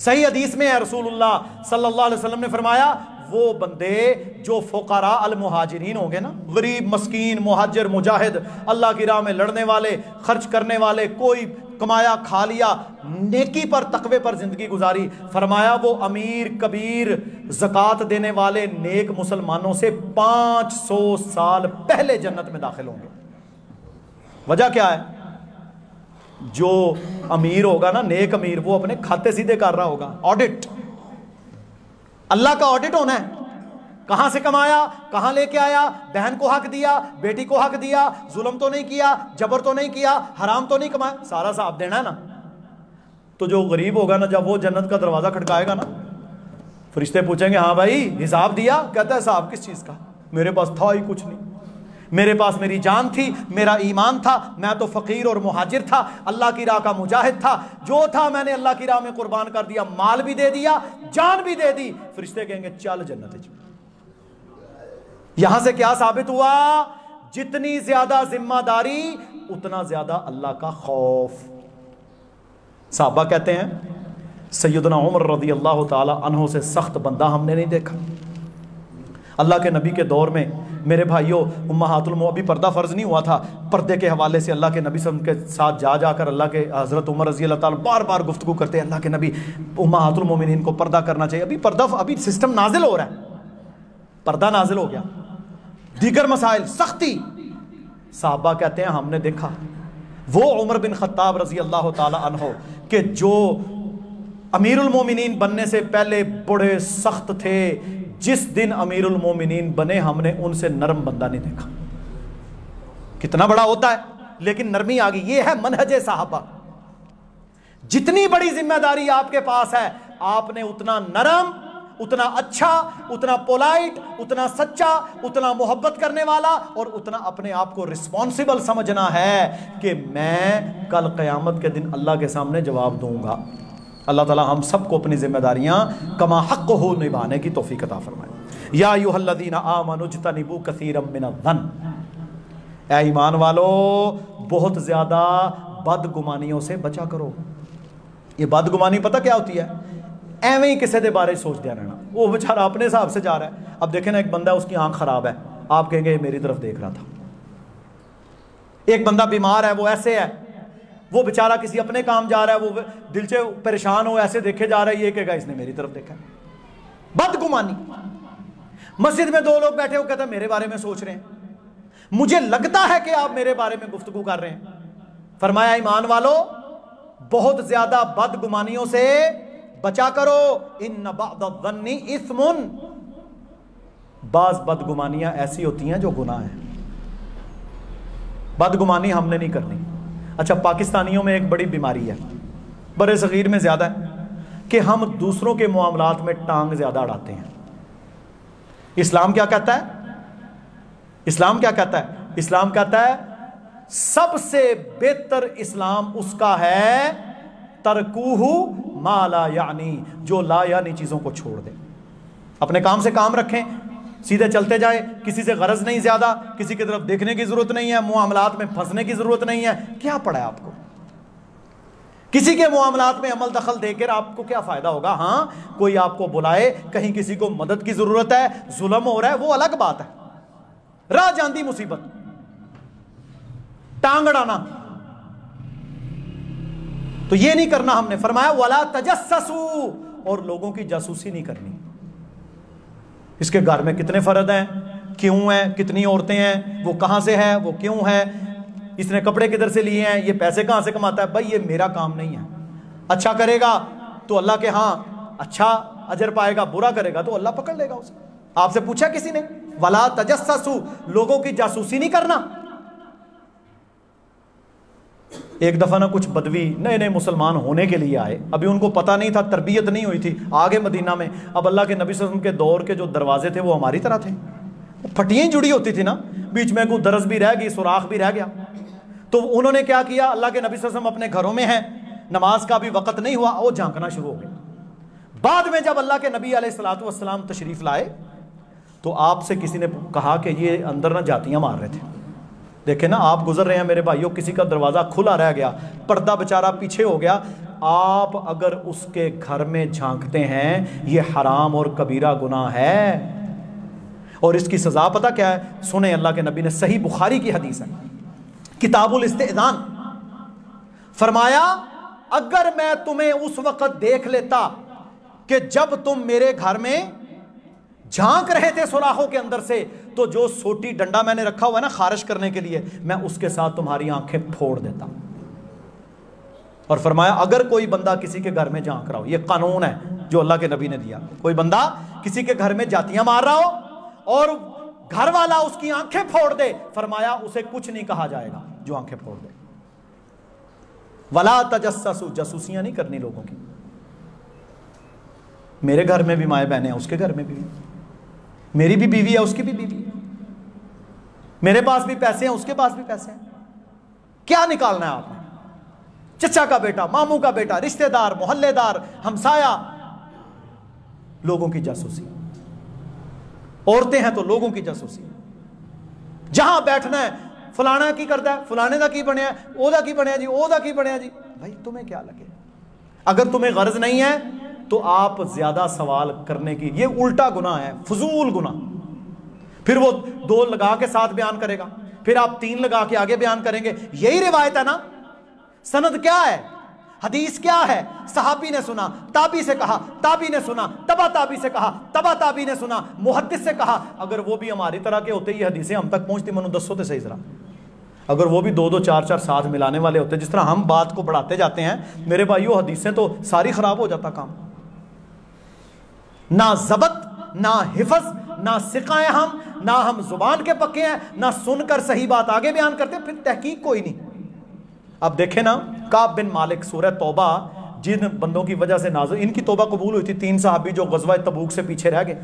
सही हदीस में है रसूलुल्लाह सल्लल्लाहु अलैहि वसल्लम ने फरमाया, वो बंदे जो फ़ोकारा अल मुहाजरीन होंगे ना, गरीब, मस्कीन, मुहाजिर, मुजाहिद, अल्लाह की राह में लड़ने वाले, खर्च करने वाले, कोई कमाया, खा लिया, नेकी पर, तकवे पर ज़िंदगी गुजारी, फरमाया वो अमीर कबीर जक़ात देने वाले नेक मुसलमानों से पाँच सौ साल पहले जन्नत में दाखिल होंगे। वजह क्या है? जो अमीर होगा ना, नेक अमीर, वो अपने खाते सीधे कर रहा होगा। ऑडिट अल्लाह का ऑडिट होना है। कहाँ से कमाया, कहाँ लेके आया, बहन को हक दिया, बेटी को हक दिया, जुल्म तो नहीं किया, जबर तो नहीं किया, हराम तो नहीं कमाया, सारा साहब देना है ना। तो जो गरीब होगा ना, जब वो जन्नत का दरवाज़ा खटकाएगा ना, फरिश्ते पूछेंगे हाँ भाई, हिसाब दिया? कहता है, साहब, किस चीज़ का? मेरे पास था ही कुछ नहीं। मेरे पास मेरी जान थी, मेरा ईमान था, मैं तो फ़कीर और मुहाजिर था, अल्लाह की राह का मुजाहिद था। जो था मैंने अल्लाह की राह में कुर्बान कर दिया, माल भी दे दिया, जान भी दे दी। फरिश्ते कहेंगे, चल जन्नत यहाँ से क्या साबित हुआ? जितनी ज़्यादा ज़िम्मेदारी, उतना ज़्यादा अल्लाह का खौफ। साहबा कहते हैं सैदना उमर रदी अल्लाह तहों से सख्त बंदा हमने नहीं देखा। अल्लाह के नबी के दौर में मेरे भाइयों, उम्मा उम्मातुल अभी पर्दा फ़र्ज़ नहीं हुआ था। पर्दे के हवाले से अल्लाह के नबी सब के साथ जा, जाकर अल्लाह के हज़रत उमर रज़ी अल्लाह बार बार गुफ्तु करते हैं। अल्लाह के नबी उम्मातुलमिन को पर्दा करना चाहिए। अभी पर्दा, अभी सिस्टम नाजिल हो रहा है। पर्दा नाजिल हो गया। दीगर मसाइल, सख्ती। साहबा कहते हैं, हमने देखा। वो उमर बिन खत्ताब रज़ी अल्लाह तहो कि जो अमीरुलमोमिन बनने से पहले बड़े सख्त थे जिस दिन अमीरुलमोमिन बने, हमने उनसे नरम बंदा नहीं देखा। कितना बड़ा होता है, लेकिन नरमी आ गई। ये है मनहज साहबा। जितनी बड़ी ज़िम्मेदारी आपके पास है, आपने उतना नरम, उतना अच्छा उतना पोलाइट, उतना सच्चा, उतना मोहब्बत करने वाला और उतना अपने आप को रिस्पॉन्सिबल समझना है कि मैं कल क़यामत के दिन अल्लाह के सामने जवाब दूँगा। अल्लाह ताला हम सबको अपनी जिम्मेदारियाँ कमा हक हो निभाने की तोफ़ी कता फरमाए। या यूहल्लदीना आमनुजतनिबू कसीरम मिनन ए ईमान वालो, बहुत ज़्यादा बदगुमानियों से बचा करो। ये बदगुमानी पता क्या होती है? एवं ही किसी के बारे सोच दिया रहना। वो बेचारा अपने हिसाब से जा रहा है। अब देखे ना, एक बंदा उसकी आँख खराब है। आप कहेंगे मेरी तरफ़ देख रहा था। एक बंदा बीमार है, वो ऐसे है। वो बेचारा किसी अपने काम जा रहा है, वो दिल से परेशान हो, ऐसे देखे जा रहा है, ये कहेगा, इसने मेरी तरफ़ देखा। बदगुमानी। मस्जिद में दो लोग बैठे हो कहते हैं, मेरे बारे में सोच रहे हैं। मुझे लगता है कि आप मेरे बारे में गुफ्तगु कर रहे हैं। फरमाया, ईमान वालो, बहुत ज़्यादा बदगुमानियों से बचा करो। इन नबादनी इसमुन। बाज बदगुमानियाँ ऐसी होती हैं जो गुनाह है। बदगुमानी हमने नहीं करनी। अच्छा पाकिस्तानियों में एक बड़ी बीमारी है, बड़े सग़ीर में ज़्यादा है, कि हम दूसरों के मामला में टांग ज़्यादा अड़ाते हैं। इस्लाम क्या कहता है? इस्लाम क्या कहता है? इस्लाम कहता है, सबसे बेहतर इस्लाम उसका है, तरकूहू माला यानी, जो ला यानी चीज़ों को छोड़ दे। अपने काम से काम रखें सीधे चलते जाए, किसी से गरज नहीं ज़्यादा, किसी की तरफ़ देखने की ज़रूरत नहीं है मामलात में फंसने की ज़रूरत नहीं है। क्या पड़ा है आपको? किसी के मामलात में अमल दखल देकर आपको क्या फ़ायदा होगा? हाँ कोई आपको बुलाए, कहीं किसी को मदद की ज़रूरत है, जुलम हो रहा है, वो अलग बात है। राह जाती मुसीबत। टांग अड़ाना। तो ये नहीं करना हमने। फरमाया, वाला तजस्सू, और लोगों की जासूसी नहीं करनी। इसके घर में कितने फ़र्द हैं? क्यों हैं? कितनी औरतें हैं? वो कहाँ से हैं? वो क्यों है? इसने कपड़े किधर से लिए हैं? ये पैसे कहाँ से कमाता है? भाई, ये मेरा काम नहीं है। अच्छा करेगा तो अल्लाह के हाँ अच्छा अजर पाएगा, बुरा करेगा तो अल्लाह पकड़ लेगा उसे। आपसे पूछा किसी ने? वाला तजस्सू, लोगों की जासूसी नहीं करना। एक दफ़ा ना कुछ बदवी नए नए मुसलमान होने के लिए आए। अभी उनको पता नहीं था, तरबियत नहीं हुई थी आगे मदीना में। अब अल्लाह के नबी वसल्लम के दौर के जो दरवाजे थे वो हमारी तरह थे। फटियाँ जुड़ी होती थी ना, बीच में कोई दरस भी रह गई, सुराख भी रह गया। तो उन्होंने क्या किया? अल्लाह के नबी वसल्लम अपने घरों में हैं। नमाज़ का भी वक़्त नहीं हुआ, वो झांकना शुरू हो गया। बाद में जब अल्लाह के नबी सलाम तशरीफ़ लाए तो आपसे किसी ने कहा कि ये अंदर ना जातियाँ मार रहे थे। देखे ना, आप गुजर रहे हैं मेरे भाइयों, किसी का दरवाज़ा खुला रह गया, पर्दा बेचारा पीछे हो गया। आप अगर उसके घर में झांकते हैं, ये हराम और कबीरा गुनाह है। और इसकी सज़ा पता क्या है? सुने, अल्लाह के नबी ने सही बुखारी की हदीस है। किताबुल इस्तेदान। फरमाया, अगर मैं तुम्हें उस वक्त देख लेता कि जब तुम मेरे घर में झाँक रहे थे सुराखों के अंदर से तो जो सोटी डंडा मैंने रखा हुआ है ना खारिश करने के लिए, मैं उसके साथ तुम्हारी आँखें फोड़ देता। और फरमाया, अगर कोई बंदा किसी के घर में झाँक रहा हो, ये कानून है जो अल्लाह के नबी ने दिया। कोई बंदा किसी के घर में जातियाँ मार रहा हो और घर वाला उसकी आँखें फोड़ दे, फरमाया, उसे कुछ नहीं कहा जाएगा, जो आँखें फोड़ दे। वला तजस्सु जसूसियाँ नहीं करनी लोगों की। मेरे घर में भी माए बहने हैं, उसके घर में भी मेरी भी बीवी है, उसकी भी बीवी है। मेरे पास भी पैसे हैं, उसके पास भी पैसे हैं। क्या निकालना है आपने? चचा का बेटा, मामू का बेटा, रिश्तेदार, मोहल्लेदार, हमसाया, लोगों की जासूसी। औरतें हैं तो लोगों की जासूसी। जहाँ बैठना है, फलाना की करता है, फलाने का की बनया ओदा की बनया जी ओदा की बनया जी। भाई, तुम्हें क्या लगे? अगर तुम्हें गर्ज नहीं है तो आप ज़्यादा सवाल करने की, ये उल्टा गुना है, फजूल गुना फिर वो दो लगा के साथ बयान करेगा, फिर आप तीन लगा के आगे बयान करेंगे, यही रिवायत है ना? सनद क्या है? हदीस क्या है? सहाबी ने सुना, ताबी से कहा, ताबी ने सुना, तबा ताबी से कहा, तबा ताबी ने सुना, मुहद्दिस से कहा, अगर वो भी हमारी तरह के होते, ये हदीसें हम तक पहुँचती, मनु दसो तो सही जरा। अगर वो भी दो दो चार चार साथ मिलाने वाले होते, जिस तरह हम बात को बढ़ाते जाते हैं, मेरे भाइयों, हदीसें तो सारी खराब हो जाता काम। ना जबत, ना हिफज, ना सिकाए हम, ना हम ज़ुबान के पक्के हैं, ना सुनकर सही बात आगे बयान करते, फिर तहकीक कोई नहीं। अब देखे ना, काब बिन मालिक, सूरह तौबा, जिन बंदों की वजह से नाजो, इनकी तोबा कबूल हुई थी, तीन साहबी जो गजवा तबूक से पीछे रह गए।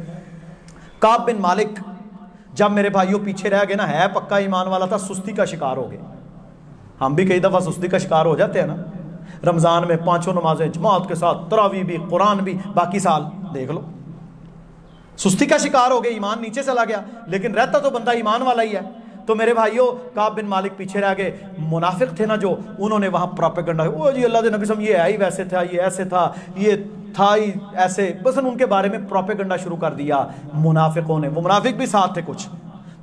काब बिन मालिक, जब मेरे भाइयों पीछे रह गए ना, है पक्का ईमान वाला था, सुस्ती का शिकार हो गए। हम भी कई दफ़ा सुस्ती का शिकार हो जाते हैं ना। रमज़ान में पाँचों नमाजें, जमात के साथ, तरावी भी, कुरान भी, बाकी साल देख लो। सुस्ती का शिकार हो गए ईमान नीचे चला गया, लेकिन रहता तो बंदा ईमान वाला ही है। तो मेरे भाइयों, काब बिन मालिक पीछे रह गए, मुनाफिक थे ना जो, उन्होंने वहाँ प्रोपेगेंडा ओ जी, अल्लाह के नबी सम ये है ही वैसे था, ये ऐसे था, ये था ही ऐसे। बस उनके बारे में प्रोपेगेंडा शुरू कर दिया, मुनाफिकों ने। वो मुनाफिक भी साथ थे कुछ।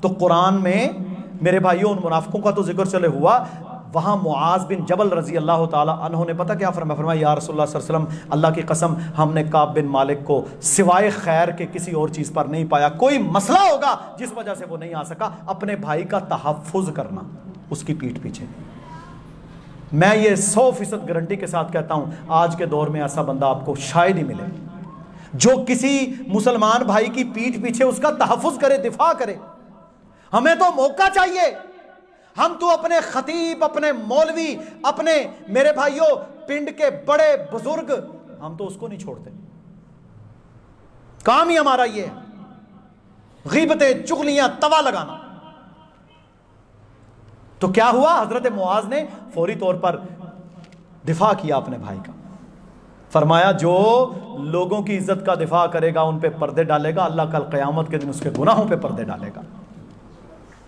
तो कुरान में मेरे भाइयों, उन मुनाफिकों का तो ज़िक्र चले हुआ वहाँ मुआज बिन जबल रज़ी अल्लाह तहों ने पता क्या फरमा फरमा या रसोल्ला अल्लाह की कसम, हमने काब बिन मालिक को सिवाय खैर के किसी और चीज़ पर नहीं पाया। कोई मसला होगा जिस वजह से वो नहीं आ सका, अपने भाई का तहफ़ुज करना, उसकी पीठ पीछे। मैं ये सौ फ़ीसद गारंटी के साथ कहता हूँ, आज के दौर में ऐसा बंदा आपको शायद ही मिले, जो किसी मुसलमान भाई की पीठ पीछे उसका तहफ़ुज करे, दिफा करे। हमें तो मौका चाहिए हम तो अपने खतीब, अपने मौलवी, अपने मेरे भाइयों, पिंड के बड़े बुज़ुर्ग, हम तो उसको नहीं छोड़ते। काम ही हमारा ये है। गीबतें, चुगलियाँ, तवा लगाना। तो क्या हुआ? हज़रत मुआज ने फौरी तौर पर दिफा किया अपने भाई का। फरमाया, जो लोगों की इज़्ज़त का दिफा करेगा, उन पे पर्दे डालेगा, अल्लाह कल क़यामत के दिन उसके गुनाहों पे पर्दे डालेगा।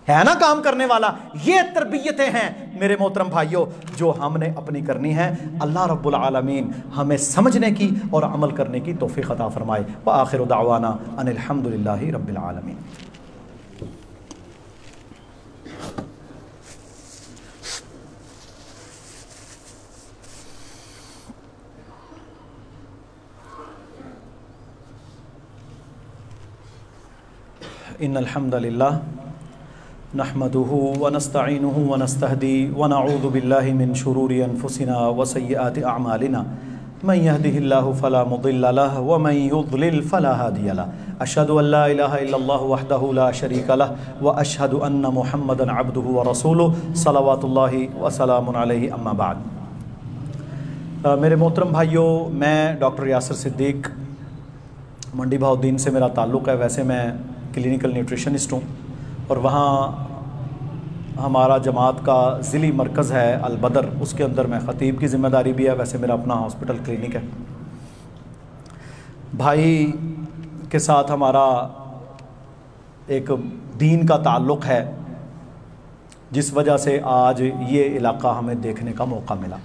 है ना काम करने वाला? ये तरबियतें हैं, मेरे मोहतरम भाइयों, जो हमने अपनी करनी है। अल्लाह रब्बुल आलमीन हमें समझने की और अमल करने की तोफ़ी अता फ़रमाए। व आखिर दावाना अनिलहमदिल्ला रब्बिल आलमीन। इन अलहमदिल्ला वनस्तईनुहु वनस्तहदी वनऊदु बिल्लाहि मिन शुरूरि अनफुसिना व सय्यिआति अअमालिना मन यहदिहिल्लाहु फला मुदिल्ल लह व मन युद्लिल फला हादिय लह अशहदु अल्ला इलाहा इल्लल्लाहु वहदहु ला शरीक लह व अशहदु अन्न मुहम्मदन अब्दुहु व रसूलुहु सल्लल्लाहु व सलामुन अलैहि अम्मा बाद मेरे मोहतरम भाइयों मैं डॉक्टर यासर सिद्दीक मंडी भाउद्दीन से मेरा ताल्लुक़ है वैसे मैं क्लिनिकल न्यूट्रिशनिस्ट हूँ और वहाँ हमारा जमात का ज़िली मरकज़ है अलबदर, उसके अंदर मैं ख़तीब की ज़िम्मेदारी भी है, वैसे मेरा अपना हॉस्पिटल क्लिनिक है। भाई के साथ हमारा एक दीन का ताल्लुक़ है, जिस वजह से आज ये इलाका हमें देखने का मौका मिला।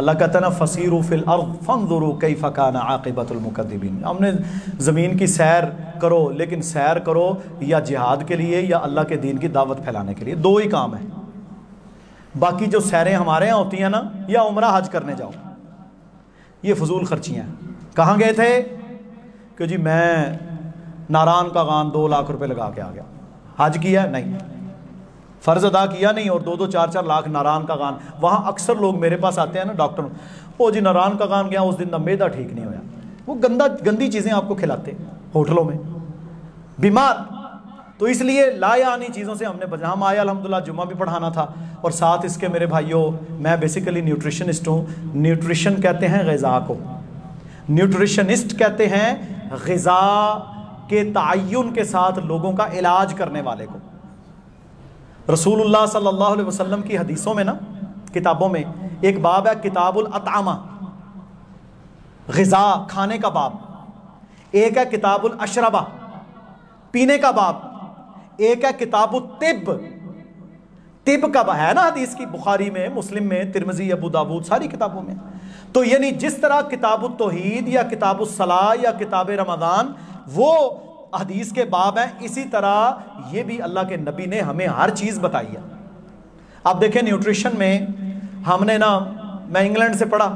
अल्लाह कहता है ना फ़सीर फ़िल अर्द फ़नजुरु कई फ़काना आक़िबतुलमुकद्दिबीन हमने ज़मीन की सैर करो, लेकिन सैर करो या जिहाद के लिए या अल्लाह के दीन की दावत फैलाने के लिए। दो ही काम है। बाकी जो सैरें हमारे यहाँ होती हैं ना, या उम्र हज करने जाओ। ये फजूल खर्चियाँ कहाँ गए थे? कि जी मैं नारान का गान दो लाख रुपए लगा के आ गया। हज किया? नहीं। फ़र्ज़ अदा किया नहीं और दो दो चार चार लाख नारान का गान। वहाँ अक्सर लोग मेरे पास आते हैं ना, डॉक्टर। ओ जी, नारान का गान गया, उस दिन मेदा ठीक नहीं होया। वो गंदा, गंदी चीज़ें आपको खिलाते होटलों में। बीमार। तो इसलिए लायानी चीज़ों से हमने बचा। हम आया अलहमदिल्ला जुमा भी पढ़ाना था। और साथ इसके मेरे भाइयों, मैं बेसिकली न्यूट्रिशनिस्ट हूँ। न्यूट्रिशन कहते हैं गज़ा को। न्यूट्रिशनिस्ट कहते हैं गज़ा के तयन के साथ लोगों का इलाज करने वाले को। रसूलुल्लाह सल्लल्लाहु अलैहि वसल्लम की हदीसों में ना, किताबों में, एक बाब है किताबुल अतामा, गज़ा खाने का बाब। एक है किताबुल अशरबा, पीने का बाब। एक है किताबुल तिब। तिब का है ना हदीस की? बुखारी में, मुस्लिम में, तिरमजी, अबू दाबूद सारी किताबों में। तो यानी जिस तरह किताब तोहीद या किताब सलाह या किताब रमदान वो हदीस के बाब हैं। इसी तरह ये भी अल्लाह के नबी ने हमें हर चीज़ बताई है। आप देखें न्यूट्रिशन में हमने ना, मैं इंग्लैंड से पढ़ा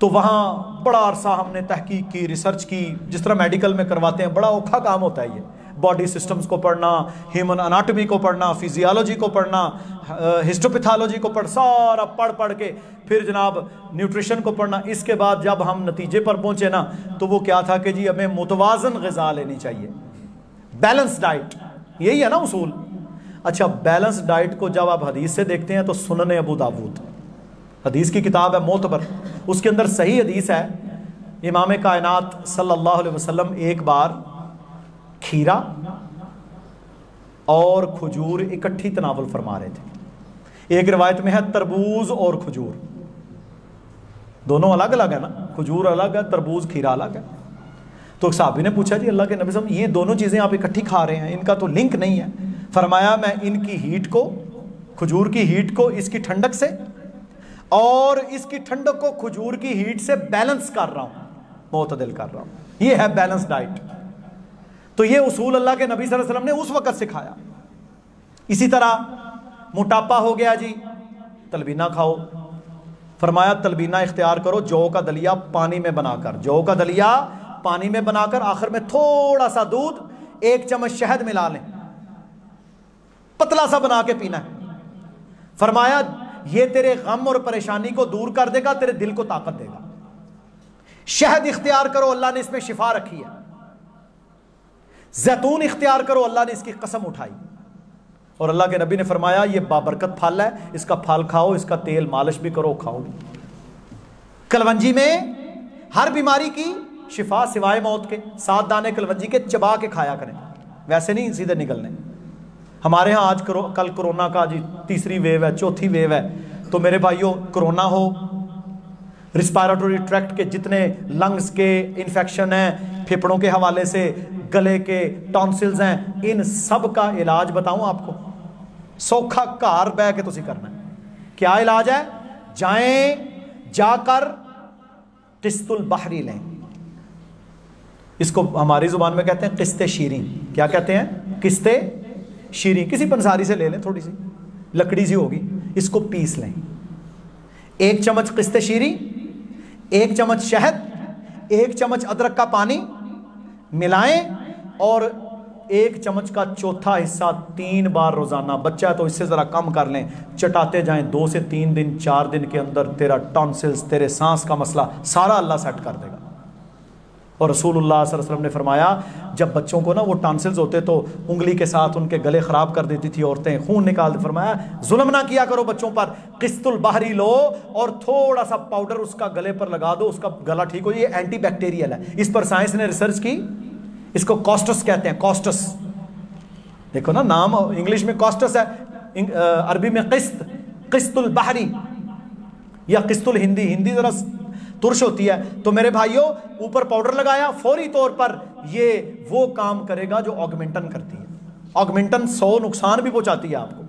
तो वहाँ बड़ा अरसा हमने तहकीक की, रिसर्च की, जिस तरह मेडिकल में करवाते हैं, बड़ा औखा काम होता है ये। बॉडी सिस्टम्स को पढ़ना ह्यूमन अनाटमी को पढ़ना फिजियोलॉजी को पढ़ना हिस्टोपैथोलॉजी को पढ़, सारा पढ़ पढ़ के फिर जनाब न्यूट्रिशन को पढ़ना। इसके बाद जब हम नतीजे पर पहुँचे ना तो वो क्या था कि जी, हमें मुतवाजन गज़ा लेनी चाहिए। बैलेंस डाइट यही है ना उसूल? अच्छा बैलेंस डाइट को जब आप हदीस से देखते हैं तो सुनने अबू दाऊद। हदीस की किताब है मोतबर। उसके अंदर सही हदीस है। इमाम कायनात सल्लल्लाहु अलैहि वसल्लम एक बार खीरा और खजूर इकट्ठी तनावल फरमा रहे थे। एक रिवायत में है, तरबूज और खजूर। दोनों अलग अलग है ना? खजूर अलग है, तरबूज, खीरा अलग है। तो साहबी ने पूछा, जी, अल्लाह के नबी साहब ये दोनों चीज़ें आप इकट्ठी खा रहे हैं? इनका तो लिंक नहीं है। फरमाया, मैं इनकी हीट को, खजूर की हीट को इसकी ठंडक से और इसकी ठंडक को खजूर की हीट से बैलेंस कर रहा हूँ। मोतदिल कर रहा हूँ। ये है बैलेंस डाइट। तो ये उसूल अल्लाह के नबी वसल्लम ने उस वक़्त सिखाया। इसी तरह मोटापा हो गया जी, तलबीना खाओ। फरमाया, तलबीना इख्तियार करो, जौ का दलिया पानी में बनाकर। जौ का दलिया पानी में बनाकर आखिर में थोड़ा सा दूध एक चम्मच शहद मिला लें। पतला सा बना के पीना है। फरमाया, ये तेरे गम और परेशानी को दूर कर देगा, तेरे दिल को ताकत देगा। शहद इख्तियार करो, अल्लाह ने इसमें शिफा रखी है। जैतून इख्तियार करो अल्लाह ने इसकी कसम उठाई। और अल्लाह के नबी ने फरमाया ये बाबरकत फल है इसका फल खाओ इसका तेल मालिश भी करो खाओ भी। कलवंजी में हर बीमारी की शिफा सिवाय मौत के सात दाने कलवंजी के चबा के खाया करें। वैसे नहीं सीधे निकलने। हमारे यहाँ आज करो, कल कोरोना का जी तीसरी वेव है चौथी वेव है। तो मेरे भाइयों कोरोना हो रिस्पायरेटरी ट्रैक्ट के जितने लंग्स के इन्फेक्शन हैं फेफड़ों के हवाले से गले के टॉन्सिल्स हैं। इन सब का इलाज बताऊँ आपको। सौखा घर बह के तुम करना है। क्या इलाज है? जाएँ, जाकर किस्तुल बहरी लें। इसको हमारी ज़ुबान में कहते हैं किस्ते शीरी। क्या कहते हैं? किस्ते शीरी। किसी पंसारी से ले लें थोड़ी सी। लकड़ी सी होगी। इसको पीस लें। एक चम्मच किस्ते शीरी, एक चम्मच शहद, एक चम्मच अदरक का पानी मिलाएँ और एक चम्मच का चौथा हिस्सा तीन बार रोज़ाना। बच्चा है तो इससे ज़रा कम कर लें। चटाते जाएँ। दो से तीन दिन, चार दिन के अंदर तेरा टॉन्सिल्स तेरे सांस का मसला सारा अल्लाह सेट कर देगा। और रसूलुल्लाह वसल्लम ने फरमाया, जब बच्चों को ना वो टॉन्सिल्स होते तो उंगली के साथ उनके गले ख़राब कर देती थी औरतें। खून निकाल फरमाया, जुल्म ना किया करो बच्चों पर। किस्तुल बाहरी लो और थोड़ा सा पाउडर उसका गले पर लगा दो। उसका गला ठीक हो, ये एंटी बैक्टीरियल है। इस पर साइंस ने रिसर्च की। इसको कॉस्टस कहते हैं, कॉस्टस। देखो ना, नाम इंग्लिश में कॉस्टस है अरबी में किस्त, किस्तुल बाहरी, या किस्तुल हिंदी। हिंदी जरा तुरश होती है। तो मेरे भाइयों, ऊपर पाउडर लगाया, फौरी तौर पर ये वो काम करेगा जो ऑगमेंटन करती है। ऑगमेंटन सौ नुकसान भी पहुंचाती है आपको।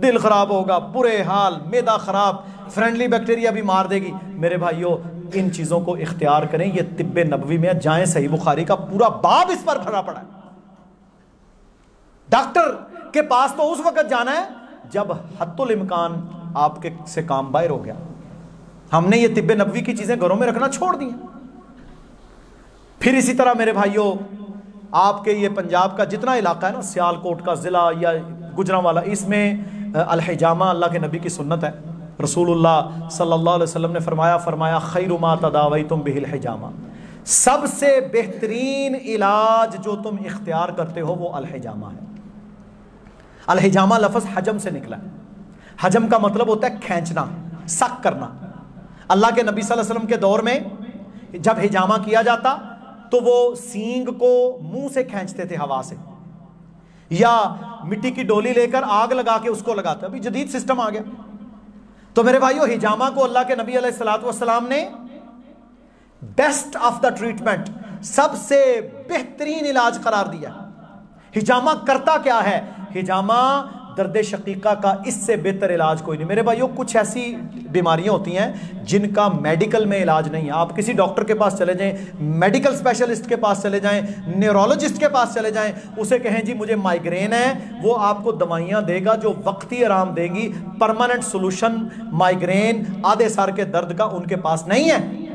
दिल खराब होगा, बुरे हाल, मैदा खराब फ्रेंडली बैक्टीरिया भी मार देगी। मेरे भाइयों इन चीज़ों को इख्तियार करें यह तिब्बे नबवी में जाए सही बुखारी का पूरा बाब इस पर भरा पड़ा है। डॉक्टर के पास तो उस वक्त जाना है, जब इम्कान आपके से काम बाहर हो गया। हमने ये तिब्बे नबवी की चीज़ें घरों में रखना छोड़ दी फिर इसी तरह मेरे भाइयों, आपके ये पंजाब का जितना इलाका है ना, सियालकोट का ज़िला या गुजरा वाला इसमें अलहजामा, अल्लाह के नबी की सुन्नत है। अलैहि वसल्लम ने फरमाया फरमाया खैरुमा तदावई तुम बिहिल हिजामा। सबसे बेहतरीन इलाज जो तुम इख्तियार करते हो वो अलहजामा है। अलहजामा लफ्ज़ हजम से निकला है। हजम का मतलब होता है खींचना सक करना। अल्लाह के नबी सल्लल्लाहु अलैहि वसल्लम के दौर में जब हिजामा किया जाता तो वो सींग को मुँह से खींचते थे हवा से। या मिट्टी की डोली लेकर आग लगा के उसको लगाते। अभी जदीद सिस्टम आ गया। तो मेरे भाइयों, हिजामा को अल्लाह के नबी सलाम ने बेस्ट ऑफ़ द ट्रीटमेंट सबसे बेहतरीन इलाज करार दिया। हिजामा करता क्या है? हिजामा दर्द शकीका का इससे बेहतर इलाज कोई नहीं। मेरे भाइयों, कुछ ऐसी बीमारियाँ होती हैं जिनका मेडिकल में इलाज नहीं है। आप किसी डॉक्टर के पास चले जाएँ, मेडिकल स्पेशलिस्ट के पास चले जाएँ, न्यूरोलॉजिस्ट के पास चले जाएँ, उसे कहें, जी, मुझे माइग्रेन है, वो आपको दवाइयाँ देगा जो वक्ती आराम देंगी, परमानेंट सोल्यूशन, माइग्रेन, आधे सार के दर्द का उनके पास नहीं है।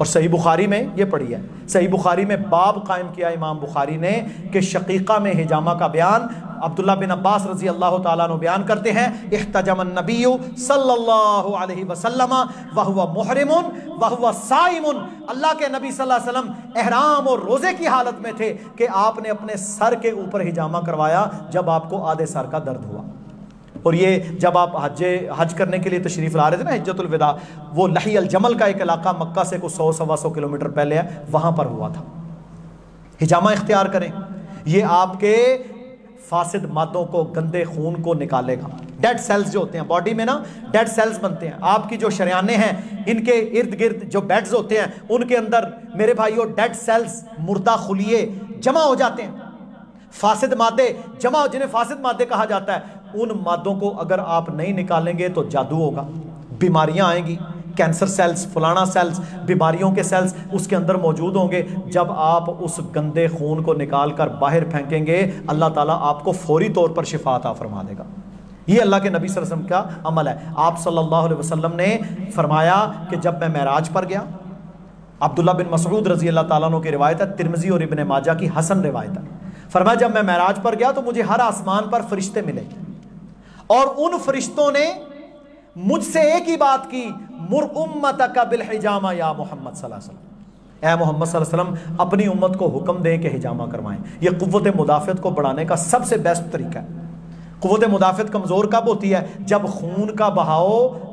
और सही बुखारी में ये पढ़ी है। सही बुखारी में बाब कायम किया इमाम बुखारी ने कि शकीका में हिजामा का बयान अब्दुल्ला बिन अब्बास रज़ी अल्लाह तु बयान करते हैं इख्तजमन नबी सल्लल्लाहु अलैहि वसल्लम वह मुहरिमुन वह साइमुन। अल्लाह के नबी सल्लल्लाहु अलैहि वसल्लम एहराम और रोज़े की हालत में थे कि आपने अपने सर के ऊपर हिजामा करवाया जब आपको आधे सर का दर्द हुआ। और ये जब आप हज हज करने के लिए तशरीफ़ ला रहे थे ना हजतुलविदा वो लही जमल का एक इलाका मक्का से कुछ सौ, सवा सौ किलोमीटर पहले है, वहाँ पर हुआ था। हिजामा इख्तियार करें, ये आपके फासिद मादों को, गंदे खून को निकालेगा। डेड सेल्स जो होते हैं बॉडी में ना डेड सेल्स बनते हैं। आपकी जो शरियाने हैं, इनके इर्द गिर्द जो बेड्स होते हैं, उनके अंदर मेरे भाइयों डेड सेल्स मुर्दा खुलिए जमा हो जाते हैं। फासिद मादे जमा जिन्हें फासिद मादे कहा जाता है उन मादों को अगर आप नहीं निकालेंगे तो जादू होगा। बीमारियाँ आएँगी। कैंसर सेल्स, फलाना सेल्स, बीमारियों के सेल्स उसके अंदर मौजूद होंगे। जब आप उस गंदे खून को निकाल कर बाहर फेंकेंगे, अल्लाह ताला आपको फौरी तौर पर शिफात फरमा देगा। ये अल्लाह के नबी वसल्लम का अमल है। आप सल्लल्लाहु अलैहि वसल्लम ने फरमाया कि जब मैं महराज पर गया, अब्दुल्ला बिन मसरूद रज़ी अल्लाह ताला की रिवायत है, तिरमजी और इबन माजा की हसन रिवायत है। फरमाया, जब मैं महराज पर गया तो मुझे हर आसमान पर फरिश्ते मिले। और उन फरिश्तों ने मुझसे एक ही बात की, मुर उम्मत का बिल हिजामा या मोहम्मद ए मोहम्मद अपनी उम्मत को हुक्म दें कि हिजामा करवाएँ। यह कुत मुदाफ़त को बढ़ाने का सबसे बेस्ट तरीका है। कुत मुदाफ़त कमज़ोर कब होती है? जब खून का बहाव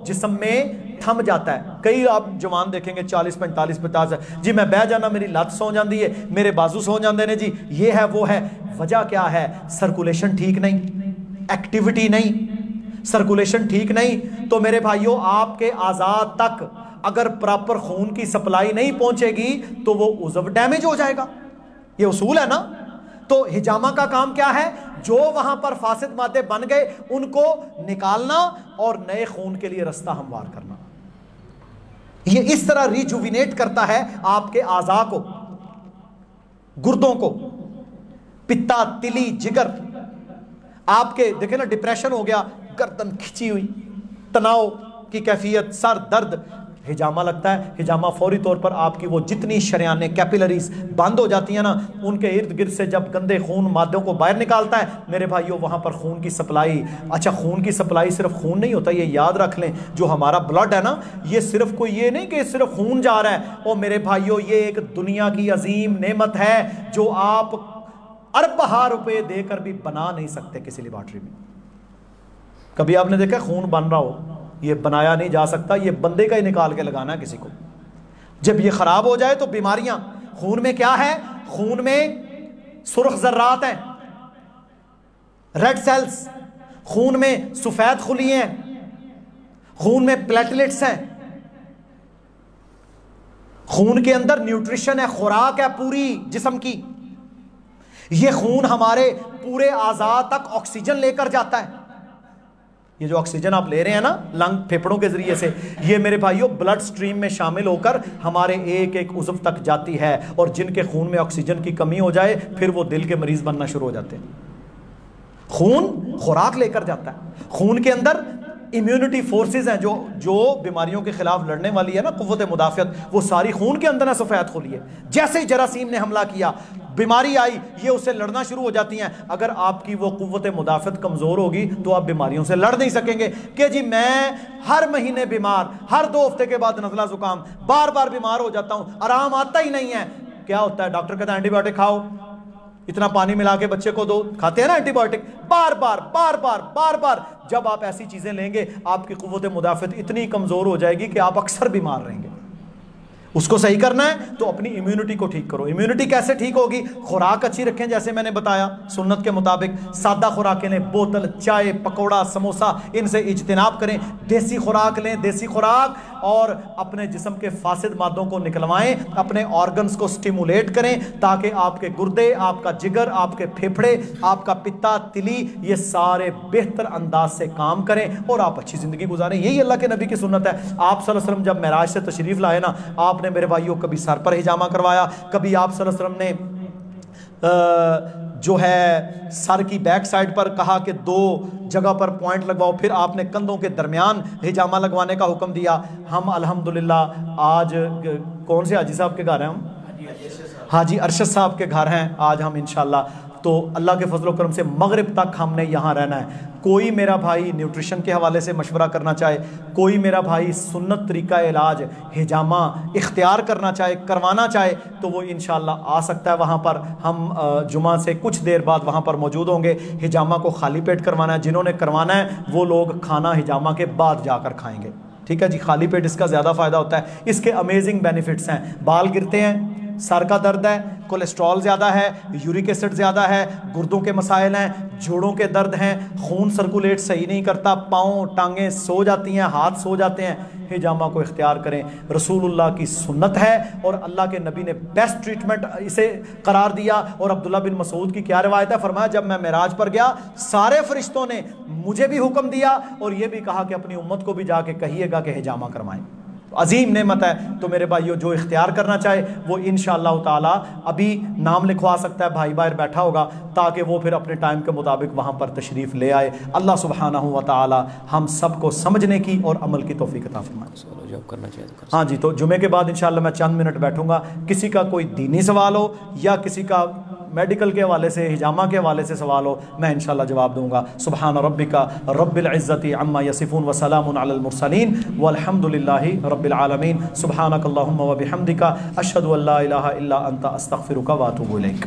जिसम में थम जाता है। कई आप जवान देखेंगे, चालीस, पैंतालीस, पचास, जी, मैं बह जाना, मेरी लत सो जाती है, मेरे बाजू सो जाते हैं जी। ये है, वो है। वजह क्या है? सर्कुलेशन ठीक नहीं। एक्टिविटी नहीं सर्कुलेशन ठीक नहीं तो मेरे भाइयों, आपके आज़ाद तक अगर प्रॉपर खून की सप्लाई नहीं पहुंचेगी तो वो उजव डैमेज हो जाएगा। ये उसूल है ना? तो हिजामा का काम क्या है? जो वहाँ पर फासिद मादे बन गए, उनको निकालना और नए खून के लिए रास्ता हमवार करना। ये इस तरह रिजुविनेट करता है आपके आजा को, गुर्दों को। पित्ता तिली, जिगर आपके, देखे ना डिप्रेशन हो गया, गर्दन खिंची हुई, तनाव की कैफियत, सर दर्द। हिजामा लगता है, हिजामा फौरी तौर पर आपकी वो जितनी शरियाने कैपिलरीज बंद हो जाती हैं ना, उनके इर्द गिर्द से जब गंदे खून मादों को बाहर निकालता है, मेरे भाइयों, वहाँ पर खून की सप्लाई अच्छा खून की सप्लाई सिर्फ़ खून नहीं होता, ये याद रख लें, जो हमारा ब्लड है ना, ये सिर्फ़ कोई ये नहीं कि सिर्फ़ खून जा रहा है और मेरे भाइयों, ये एक दुनिया की अजीम नेमत है, जो आप अरब हार रुपए देकर भी बना नहीं सकते किसी लेबॉर्ट्री में। कभी आपने देखा खून बन रहा हो, ये बनाया नहीं जा सकता, ये बंदे का ही निकाल के लगाना है किसी को। जब ये खराब हो जाए तो बीमारियाँ, खून में क्या है? खून में सुर्ख जर्रात हैं। रेड सेल्स खून में सफ़ेद खुली हैं। खून में प्लेटलेट्स हैं। खून के अंदर न्यूट्रिशन है, खुराक है पूरी जिसम की। ये खून हमारे पूरे आज़ाद तक ऑक्सीजन लेकर जाता है। ये जो ऑक्सीजन आप ले रहे हैं ना, लंग फेफड़ों के ज़रिए से, ये मेरे भाइयों ब्लड स्ट्रीम में शामिल होकर हमारे एक एक उजव तक जाती है और जिनके खून में ऑक्सीजन की कमी हो जाए, फिर वो दिल के मरीज़ बनना शुरू हो जाते हैं। खून खुराक लेकर जाता है। खून के अंदर इम्यूनिटी फोर्सेज हैं जो जो बीमारियों के खिलाफ लड़ने वाली है ना कुत मुदाफ़त वो सारी खून के अंदर है सफ़ेद खोली है। जैसे ही जरासीम ने हमला किया, बीमारी आई, ये उससे लड़ना शुरू हो जाती हैं। अगर आपकी वो कुत मुदाफ़त कमज़ोर होगी तो आप बीमारियों से लड़ नहीं सकेंगे। कि जी, मैं हर महीने बीमार, हर दो हफ़्ते के बाद नजला ज़ुकाम बार बार बीमार हो जाता हूँ, आराम आता ही नहीं है। क्या होता है? डॉक्टर कहता है, एंटीबायोटिक खाओ। इतना पानी मिला के बच्चे को दो। खाते हैं ना एंटीबायोटिक? बार बार बार बार बार बार। जब आप ऐसी चीज़ें लेंगे, आपकी कुत मुदाफ़त इतनी कमज़ोर हो जाएगी कि आप अक्सर बीमार रहेंगे। उसको सही करना है तो अपनी इम्यूनिटी को ठीक करो। इम्यूनिटी कैसे ठीक होगी? खुराक अच्छी रखें, जैसे मैंने बताया, सुन्नत के मुताबिक सादा खुराकें लें बोतल, चाय, पकौड़ा, समोसा, इनसे इजतनाब करें। देसी खुराक लें, देसी खुराक, और अपने जिसम के फासिद मादों को निकलवाएँ, अपने ऑर्गन्स को स्टिमुलेट करें, ताकि आपके गुर्दे, आपका जिगर, आपके फेफड़े, आपका पिता तिली, ये सारे बेहतर अंदाज से काम करें, और आप अच्छी ज़िंदगी गुजारें। यही अल्लाह के नबी की सुन्नत है। आप वसल्लम जब महराज से तशरीफ़ लाए ना आपने मेरे भाइयों कभी सर पर हिजामा करवाया? कभी आप वसल्लम ने जो है, सर की बैक साइड पर कहा कि दो जगह पर पॉइंट लगवाओ, फिर आपने कंधों के दरमियान हिजामा लगवाने का हुक्म दिया। हम अल्हम्दुलिल्लाह आज कौन से हाजी साहब के घर हैं हम? हाजी अरशद साहब के घर हैं। आज हम इंशाल्लाह तो अल्लाह के फजल करम से मगरब तक हमने यहाँ रहना है। कोई मेरा भाई न्यूट्रिशन के हवाले से मशवरा करना चाहे, कोई मेरा भाई सुन्नत तरीका इलाज, हिजामा इख्तियार करना चाहे, करवाना चाहे तो वो इन आ सकता है वहाँ पर। हम जुमा से कुछ देर बाद वहाँ पर मौजूद होंगे। हिजामा को खाली पेट करवाना है, जिन्होंने करवाना है, वो लोग खाना हिजामा के बाद जाकर खाएँगे। ठीक है जी, खाली पेट इसका ज़्यादा फ़ायदा होता है। इसके अमेजिंग बेनिफिट्स हैं। बाल गिरते हैं सर का दर्द है, कोलेस्ट्रॉल ज़्यादा है, यूरिक एसिड ज़्यादा है, गुर्दों के मसाइल हैं, जोड़ों के दर्द हैं, खून सर्कुलेट सही नहीं करता, पाँव टांगें सो जाती हैं, हाथ सो जाते हैं, हिजामा को इख्तियार करें। रसूलुल्लाह की सुन्नत है और अल्लाह के नबी ने बेस्ट ट्रीटमेंट इसे करार दिया और अब्दुल्ला बिन मसूद की क्या रिवायत है? फरमाया, जब मैं महराज पर गया, सारे फरिश्तों ने मुझे भी हुक्म दिया और ये भी कहा कि अपनी उम्मत को भी जाके कहिएगा कि हिजामा करवाएँ। अजीम नेमत है तो मेरे भाइयों जो इख्तियार करना चाहे वो इन ताला अभी नाम लिखवा सकता है भाई बाहर बैठा होगा ताकि वो फिर अपने टाइम के मुताबिक वहाँ पर तशरीफ़ ले आए। अल्लाह सुबहाना हुआ ताला हम सबको समझने की और अमल की तोफ़ी कता फरमाए। करना चाहिए तो हाँ जी तो जुमे के बाद इंशाल्लाह मैं चंद मिनट बैठूँगा। किसी का कोई दीनी सवाल हो या किसी का मेडिकल के हवाले से, हिजामा के हवाले से सवाल हो, मैं इनशाला जवाब दूँगा। सुबहान रबिका रब्बिल्ज़ती अम्मा यसिफ़ून वसलामसलिन वलहमदिल्ला रबालमीन सुबहानकल्ला वबहमदिका अशद अल्ला अंत अस्तफ़िर वातुबुलैक